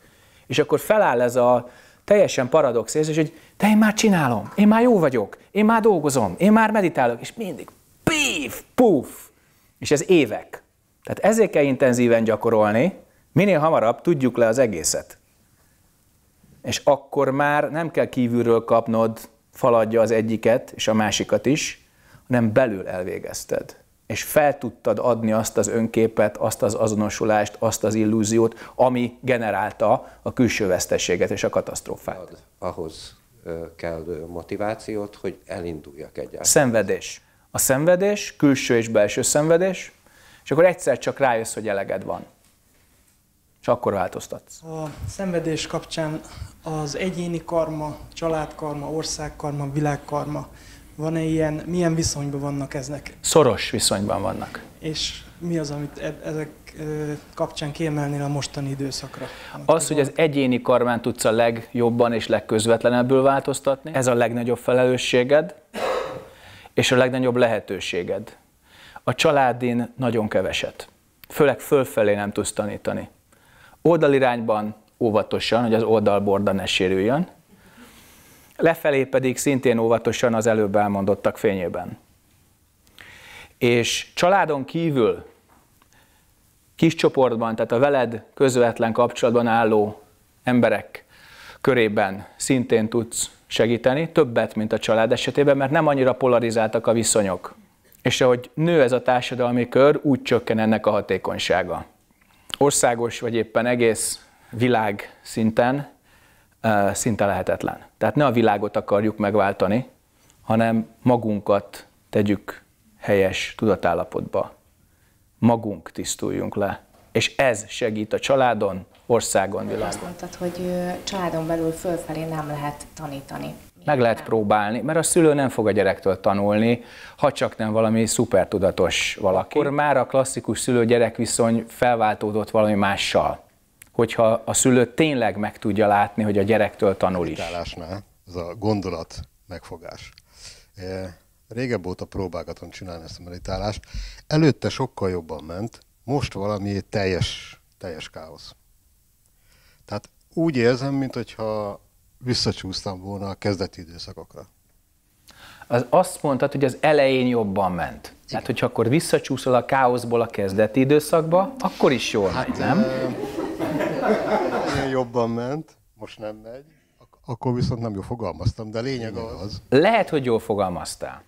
És akkor feláll ez a teljesen paradox érzés, hogy de én már csinálom, én már jó vagyok, én már dolgozom, én már meditálok, és mindig pif, puf, és ez évek. Tehát ezért kell intenzíven gyakorolni, minél hamarabb tudjuk le az egészet. És akkor már nem kell kívülről kapnod faladja az egyiket és a másikat is, hanem belül elvégezted. És fel tudtad adni azt az önképet, azt az azonosulást, azt az illúziót, ami generálta a külső veszteséget és a katasztrófát. Ahhoz kell motivációt, hogy elinduljak egyáltalán. Szenvedés. A szenvedés, külső és belső szenvedés, és akkor egyszer csak rájössz, hogy eleged van. És akkor változtatsz. A szenvedés kapcsán az egyéni karma, családkarma, országkarma, világkarma, van-e ilyen, milyen viszonyban vannak ezek? Szoros viszonyban vannak. És mi az, amit e- ezek kapcsán kiemelnél a mostani időszakra? Az, hogy az egyéni karmán tudsz a legjobban és legközvetlenebbül változtatni, ez a legnagyobb felelősséged, és a legnagyobb lehetőséged. A családin nagyon keveset. Főleg fölfelé nem tudsz tanítani. Oldalirányban óvatosan, hogy az oldalborda ne sérüljön, lefelé pedig szintén óvatosan az előbb elmondottak fényében. És családon kívül, kis csoportban, tehát a veled közvetlen kapcsolatban álló emberek körében szintén tudsz segíteni, többet, mint a család esetében, mert nem annyira polarizáltak a viszonyok. És ahogy nő ez a társadalmi kör, úgy csökken ennek a hatékonysága. Országos vagy éppen egész világ szinten szinte lehetetlen. Tehát ne a világot akarjuk megváltani, hanem magunkat tegyük helyes tudatállapotba. Magunk tisztuljunk le. És ez segít a családon, országon, világon. Azt mondtad, hogy családon belül fölfelé nem lehet tanítani. Meg lehet próbálni, mert a szülő nem fog a gyerektől tanulni, ha csak nem valami szupertudatos valaki. Akkor már a klasszikus szülő-gyerek viszony felváltódott valami mással hogyha a szülő tényleg meg tudja látni, hogy a gyerektől tanul is. ez a gondolat megfogás. E, régebb óta próbálgatom csinálni ezt a meditálást. Előtte sokkal jobban ment, most valami teljes, teljes káosz. Tehát úgy érzem, mintha visszacsúsztam volna a kezdeti időszakokra. Az azt mondtad, hogy az elején jobban ment. Igen. Tehát, hogyha akkor visszacsúszol a káoszból a kezdeti időszakba, akkor is jól hát, megy, nem? Én jobban ment, most nem megy. Akkor viszont nem jól fogalmaztam, de lényeg az. Lehet, hogy jól fogalmaztál.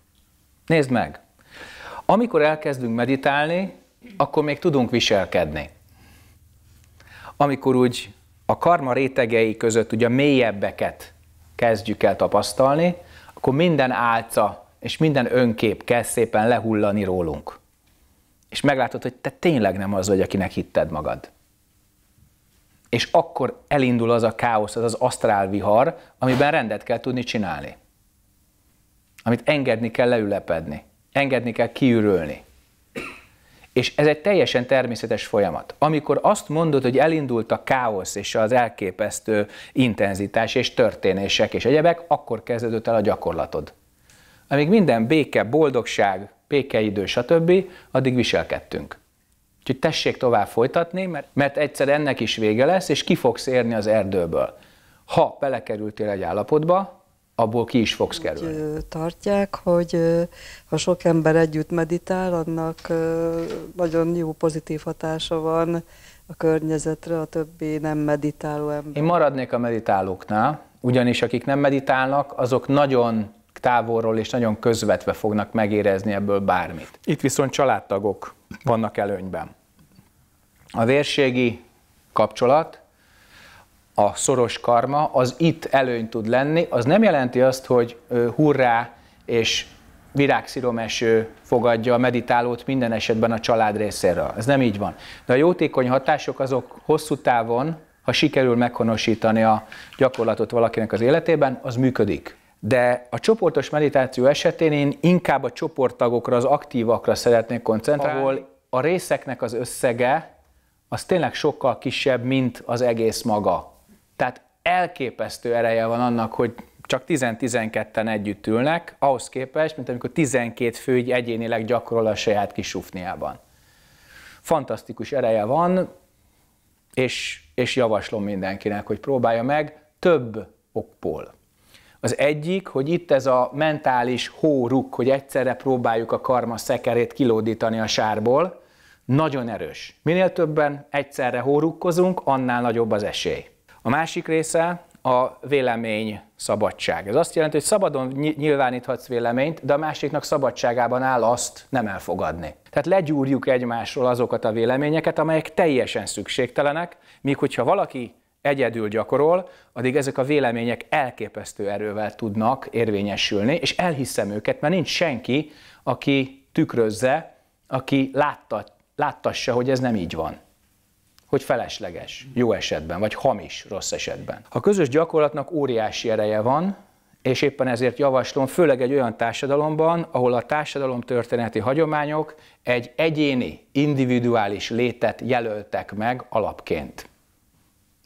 Nézd meg. Amikor elkezdünk meditálni, akkor még tudunk viselkedni. Amikor úgy a karma rétegei között ugye a mélyebbeket kezdjük el tapasztalni, akkor minden álca és minden önkép kell szépen lehullani rólunk. És meglátod, hogy te tényleg nem az vagy, akinek hitted magad. És akkor elindul az a káosz, az az asztrál vihar, amiben rendet kell tudni csinálni. Amit engedni kell leülepedni. Engedni kell kiürülni. És ez egy teljesen természetes folyamat. Amikor azt mondod, hogy elindult a káosz és az elképesztő intenzitás és történések és egyebek, akkor kezdődött el a gyakorlatod. Amíg minden béke, boldogság, békeidő, stb., addig viselkedtünk. Úgyhogy tessék tovább folytatni, mert, mert egyszer ennek is vége lesz, és ki fogsz érni az erdőből. Ha belekerültél egy állapotba, abból ki is fogsz kerülni. Úgy tartják, hogy ha sok ember együtt meditál, annak nagyon jó pozitív hatása van a környezetre, a többi nem meditáló ember. Én maradnék a meditálóknál, ugyanis akik nem meditálnak, azok nagyon távolról és nagyon közvetve fognak megérezni ebből bármit. Itt viszont családtagok vannak előnyben. A vérségi kapcsolat, a szoros karma, az itt előny tud lenni, az nem jelenti azt, hogy hurrá, és virágsziromeső fogadja a meditálót minden esetben a család részéről. Ez nem így van. De a jótékony hatások azok hosszú távon, ha sikerül meghonosítani a gyakorlatot valakinek az életében, az működik. De a csoportos meditáció esetén én inkább a csoporttagokra, az aktívakra szeretnék koncentrálni, ahol a részeknek az összege az tényleg sokkal kisebb, mint az egész maga. Tehát elképesztő ereje van annak, hogy csak 10-12-en együtt ülnek, ahhoz képest, mint amikor 12 fő így egyénileg gyakorol a saját kis sufniában. Fantasztikus ereje van, és, és javaslom mindenkinek, hogy próbálja meg több okból. Az egyik, hogy itt ez a mentális hóruk, hogy egyszerre próbáljuk a karma szekerét kilódítani a sárból, nagyon erős. Minél többen egyszerre hórukkozunk, annál nagyobb az esély. A másik része a vélemény szabadság. Ez azt jelenti, hogy szabadon nyilváníthatsz véleményt, de a másiknak szabadságában áll azt nem elfogadni. Tehát legyúrjuk egymásról azokat a véleményeket, amelyek teljesen szükségtelenek, míg hogyha valaki egyedül gyakorol, addig ezek a vélemények elképesztő erővel tudnak érvényesülni, és elhiszem őket, mert nincs senki, aki tükrözze, aki látta, láttassa, hogy ez nem így van hogy felesleges, jó esetben, vagy hamis, rossz esetben. A közös gyakorlatnak óriási ereje van, és éppen ezért javaslom, főleg egy olyan társadalomban, ahol a társadalom történeti hagyományok egy egyéni, individuális létet jelöltek meg alapként.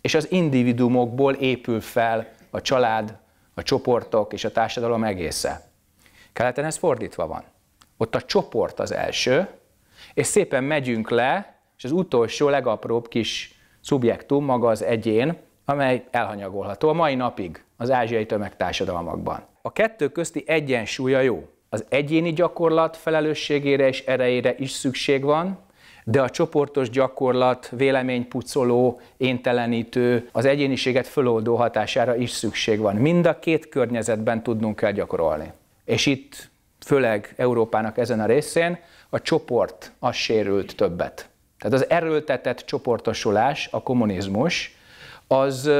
És az individuumokból épül fel a család, a csoportok és a társadalom egésze. Keleten ez fordítva van. Ott a csoport az első, és szépen megyünk le és az utolsó, legapróbb kis szubjektum maga az egyén, amely elhanyagolható a mai napig az ázsiai tömegtársadalmakban. A kettő közti egyensúlya jó. Az egyéni gyakorlat felelősségére és erejére is szükség van, de a csoportos gyakorlat véleménypucoló, éntelenítő, az egyéniséget föloldó hatására is szükség van. Mind a két környezetben tudnunk kell gyakorolni. És itt, főleg Európának ezen a részén, a csoport az sérült többet. Tehát az erőltetett csoportosulás, a kommunizmus, az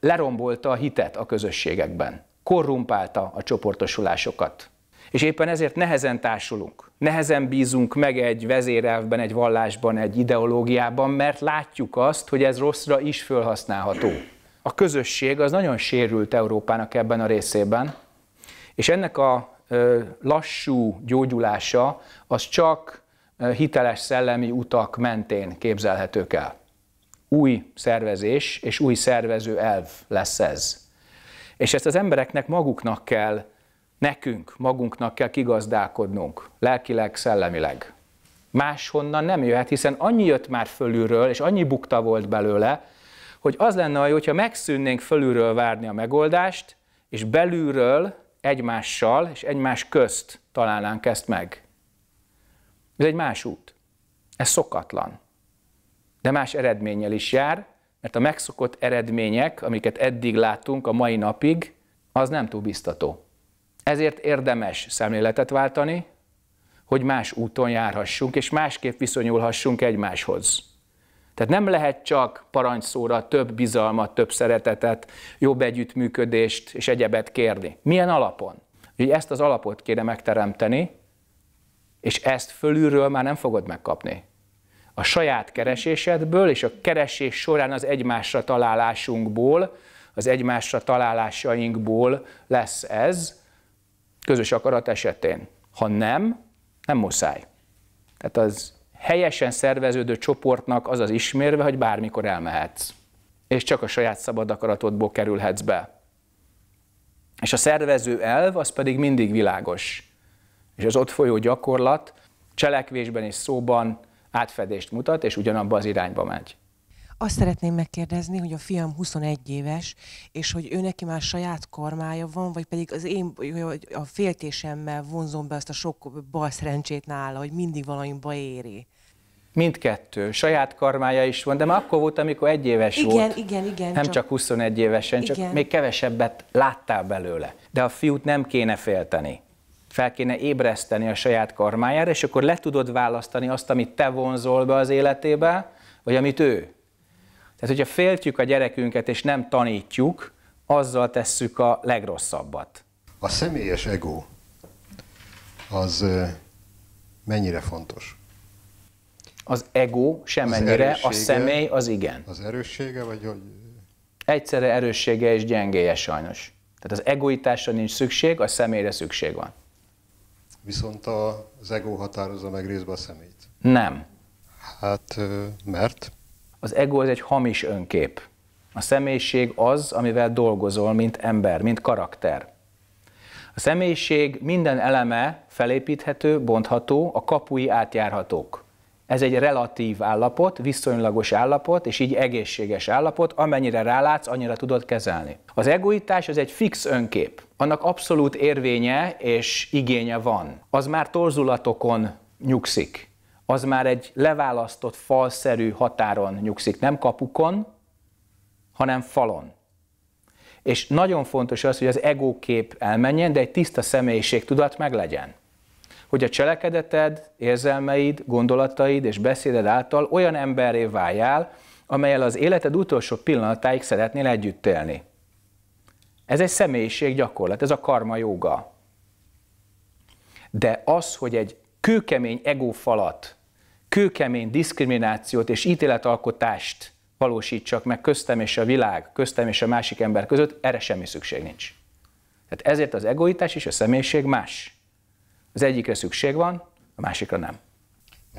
lerombolta a hitet a közösségekben, korrumpálta a csoportosulásokat. És éppen ezért nehezen társulunk, nehezen bízunk meg egy vezérelvben, egy vallásban, egy ideológiában, mert látjuk azt, hogy ez rosszra is felhasználható. A közösség az nagyon sérült Európának ebben a részében, és ennek a lassú gyógyulása az csak hiteles szellemi utak mentén képzelhetők el. Új szervezés és új szervező elv lesz ez. És ezt az embereknek maguknak kell, nekünk magunknak kell kigazdálkodnunk, lelkileg, szellemileg. Máshonnan nem jöhet, hiszen annyi jött már fölülről, és annyi bukta volt belőle, hogy az lenne a jó, hogyha megszűnnénk fölülről várni a megoldást, és belülről egymással és egymás közt találnánk ezt meg. Ez egy más út. Ez szokatlan. De más eredménnyel is jár, mert a megszokott eredmények, amiket eddig láttunk a mai napig, az nem túl biztató. Ezért érdemes szemléletet váltani, hogy más úton járhassunk, és másképp viszonyulhassunk egymáshoz. Tehát nem lehet csak parancsszóra több bizalmat, több szeretetet, jobb együttműködést és egyebet kérni. Milyen alapon? Úgyhogy ezt az alapot kéne megteremteni, és ezt fölülről már nem fogod megkapni. A saját keresésedből és a keresés során az egymásra találásunkból, az egymásra találásainkból lesz ez közös akarat esetén. Ha nem, nem muszáj. Tehát az helyesen szerveződő csoportnak az az ismérve, hogy bármikor elmehetsz. És csak a saját szabad akaratodból kerülhetsz be. És a szervező elv az pedig mindig világos és az ott folyó gyakorlat cselekvésben és szóban átfedést mutat, és ugyanabba az irányba megy. Azt szeretném megkérdezni, hogy a fiam 21 éves, és hogy ő neki már saját kormája van, vagy pedig az én a féltésemmel vonzom be azt a sok bal szerencsét nála, hogy mindig valami baj éri. Mindkettő. Saját karmája is van, de már akkor volt, amikor egy éves igen, volt. Igen, igen, Nem csak, csak 21 évesen, igen. csak még kevesebbet láttál belőle. De a fiút nem kéne félteni fel kéne ébreszteni a saját karmájára, és akkor le tudod választani azt, amit te vonzol be az életébe, vagy amit ő. Tehát, hogyha féltjük a gyerekünket, és nem tanítjuk, azzal tesszük a legrosszabbat. A személyes ego az mennyire fontos? Az ego semennyire, a személy az igen. Az erőssége, vagy hogy... Egyszerre erőssége és gyengéje sajnos. Tehát az egoitásra nincs szükség, a személyre szükség van. Viszont az ego határozza meg részben a szemét. Nem. Hát, mert? Az ego az egy hamis önkép. A személyiség az, amivel dolgozol, mint ember, mint karakter. A személyiség minden eleme felépíthető, bontható, a kapui átjárhatók. Ez egy relatív állapot, viszonylagos állapot, és így egészséges állapot, amennyire rálátsz, annyira tudod kezelni. Az egoitás az egy fix önkép. Annak abszolút érvénye és igénye van. Az már torzulatokon nyugszik. Az már egy leválasztott falszerű határon nyugszik, nem kapukon, hanem falon. És nagyon fontos az, hogy az egókép elmenjen, de egy tiszta személyiség tudat meglegyen hogy a cselekedeted, érzelmeid, gondolataid és beszéded által olyan emberré váljál, amelyel az életed utolsó pillanatáig szeretnél együtt élni. Ez egy személyiség gyakorlat, ez a karma joga. De az, hogy egy kőkemény egófalat, kőkemény diszkriminációt és ítéletalkotást valósítsak meg köztem és a világ, köztem és a másik ember között, erre semmi szükség nincs. Tehát ezért az egoitás és a személyiség más. Az egyikre szükség van, a másikra nem.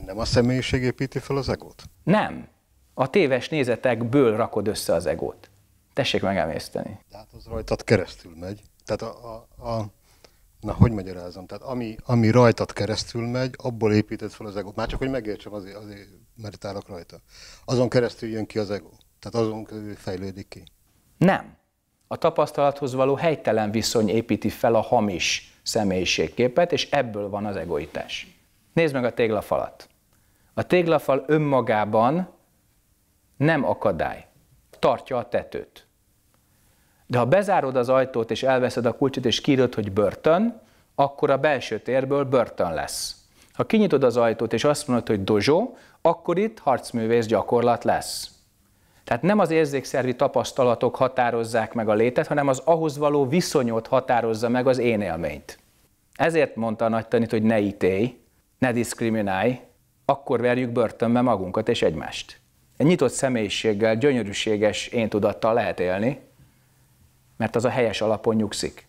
Nem a személyiség építi fel az egót? Nem. A téves nézetekből rakod össze az egót. Tessék megemészteni. Tehát az rajtad keresztül megy. Tehát a, a, a na, hogy magyarázom? Tehát ami, ami rajtad keresztül megy, abból építed fel az egót. Már csak, hogy megértsem, azért, azért meditálok rajta. Azon keresztül jön ki az egó. Tehát azon fejlődik ki. Nem. A tapasztalathoz való helytelen viszony építi fel a hamis személyiségképet, és ebből van az egoitás. Nézd meg a téglafalat. A téglafal önmagában nem akadály, tartja a tetőt. De ha bezárod az ajtót, és elveszed a kulcsot, és kírod, hogy börtön, akkor a belső térből börtön lesz. Ha kinyitod az ajtót, és azt mondod, hogy dozsó, akkor itt harcművész gyakorlat lesz. Tehát nem az érzékszervi tapasztalatok határozzák meg a létet, hanem az ahhoz való viszonyot határozza meg az én élményt. Ezért mondta a nagy tanít, hogy ne ítélj, ne diszkriminálj, akkor verjük börtönbe magunkat és egymást. Egy nyitott személyiséggel, gyönyörűséges én tudattal lehet élni, mert az a helyes alapon nyugszik.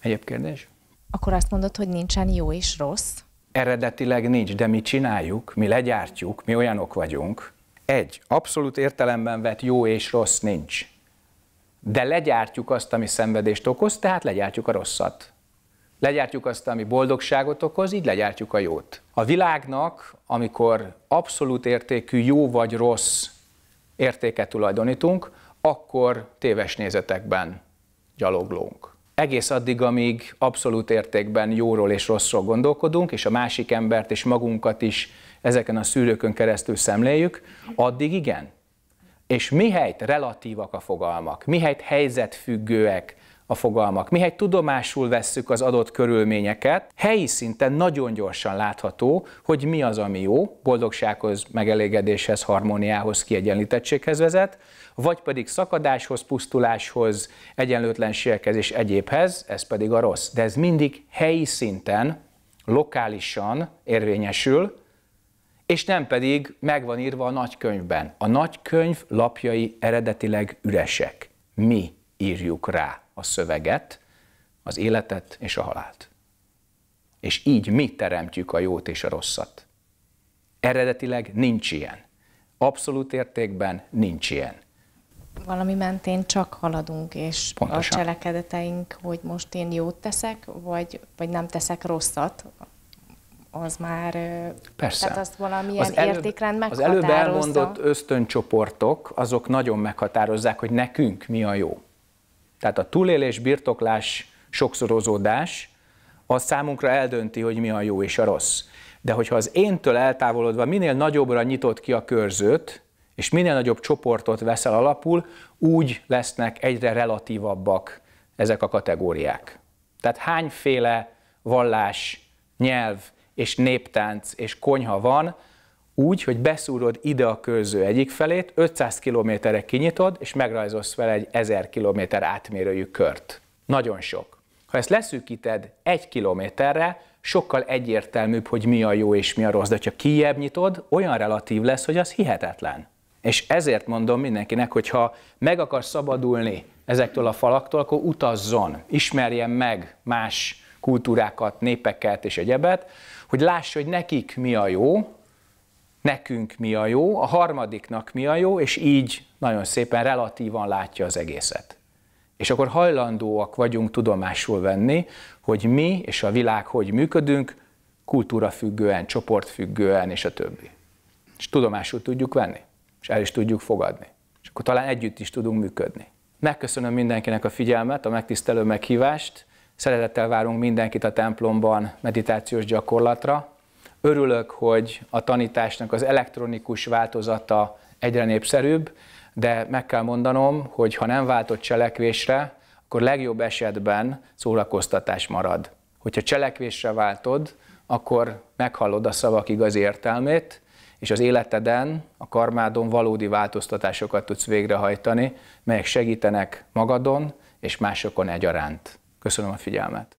Egyéb kérdés? Akkor azt mondod, hogy nincsen jó és rossz? Eredetileg nincs, de mi csináljuk, mi legyártjuk, mi olyanok vagyunk, egy, abszolút értelemben vett jó és rossz nincs. De legyártjuk azt, ami szenvedést okoz, tehát legyártjuk a rosszat. Legyártjuk azt, ami boldogságot okoz, így legyártjuk a jót. A világnak, amikor abszolút értékű jó vagy rossz értéket tulajdonítunk, akkor téves nézetekben gyaloglunk. Egész addig, amíg abszolút értékben jóról és rosszról gondolkodunk, és a másik embert és magunkat is ezeken a szűrőkön keresztül szemléljük, addig igen. És mihelyt relatívak a fogalmak, mihelyt helyzetfüggőek a fogalmak, mihelyt tudomásul vesszük az adott körülményeket, helyi szinten nagyon gyorsan látható, hogy mi az, ami jó, boldogsághoz, megelégedéshez, harmóniához, kiegyenlítettséghez vezet, vagy pedig szakadáshoz, pusztuláshoz, egyenlőtlenségekhez és egyébhez, ez pedig a rossz. De ez mindig helyi szinten, lokálisan érvényesül, és nem pedig megvan írva a nagykönyvben. A nagykönyv lapjai eredetileg üresek. Mi írjuk rá a szöveget, az életet és a halált. És így mi teremtjük a jót és a rosszat. Eredetileg nincs ilyen. Abszolút értékben nincs ilyen. Valami mentén csak haladunk, és Pontosan. a cselekedeteink, hogy most én jót teszek, vagy, vagy nem teszek rosszat, az már... Persze. Tehát azt valamilyen az előbb, értékrend Az előbb elmondott ösztöncsoportok, azok nagyon meghatározzák, hogy nekünk mi a jó. Tehát a túlélés, birtoklás, sokszorozódás, az számunkra eldönti, hogy mi a jó és a rossz. De hogyha az éntől eltávolodva minél nagyobbra nyitott ki a körzőt, és minél nagyobb csoportot veszel alapul, úgy lesznek egyre relatívabbak ezek a kategóriák. Tehát hányféle vallás, nyelv, és néptánc és konyha van, úgy, hogy beszúrod ide a körző egyik felét, 500 kilométerre kinyitod, és megrajzolsz vele egy 1000 kilométer átmérőjű kört. Nagyon sok. Ha ezt leszűkíted egy kilométerre, sokkal egyértelműbb, hogy mi a jó és mi a rossz. De ha kijebb nyitod, olyan relatív lesz, hogy az hihetetlen. És ezért mondom mindenkinek, hogy ha meg akar szabadulni ezektől a falaktól, akkor utazzon, ismerjen meg más kultúrákat, népeket és egyebet, hogy lássa, hogy nekik mi a jó, nekünk mi a jó, a harmadiknak mi a jó, és így nagyon szépen relatívan látja az egészet. És akkor hajlandóak vagyunk tudomásul venni, hogy mi és a világ hogy működünk, kultúra függően, csoport függően és a többi. És tudomásul tudjuk venni, és el is tudjuk fogadni. És akkor talán együtt is tudunk működni. Megköszönöm mindenkinek a figyelmet, a megtisztelő meghívást. Szeretettel várunk mindenkit a templomban meditációs gyakorlatra. Örülök, hogy a tanításnak az elektronikus változata egyre népszerűbb, de meg kell mondanom, hogy ha nem váltott cselekvésre, akkor legjobb esetben szórakoztatás marad. Hogyha cselekvésre váltod, akkor meghallod a szavak igaz értelmét, és az életeden, a karmádon valódi változtatásokat tudsz végrehajtani, melyek segítenek magadon és másokon egyaránt. Köszönöm a figyelmet!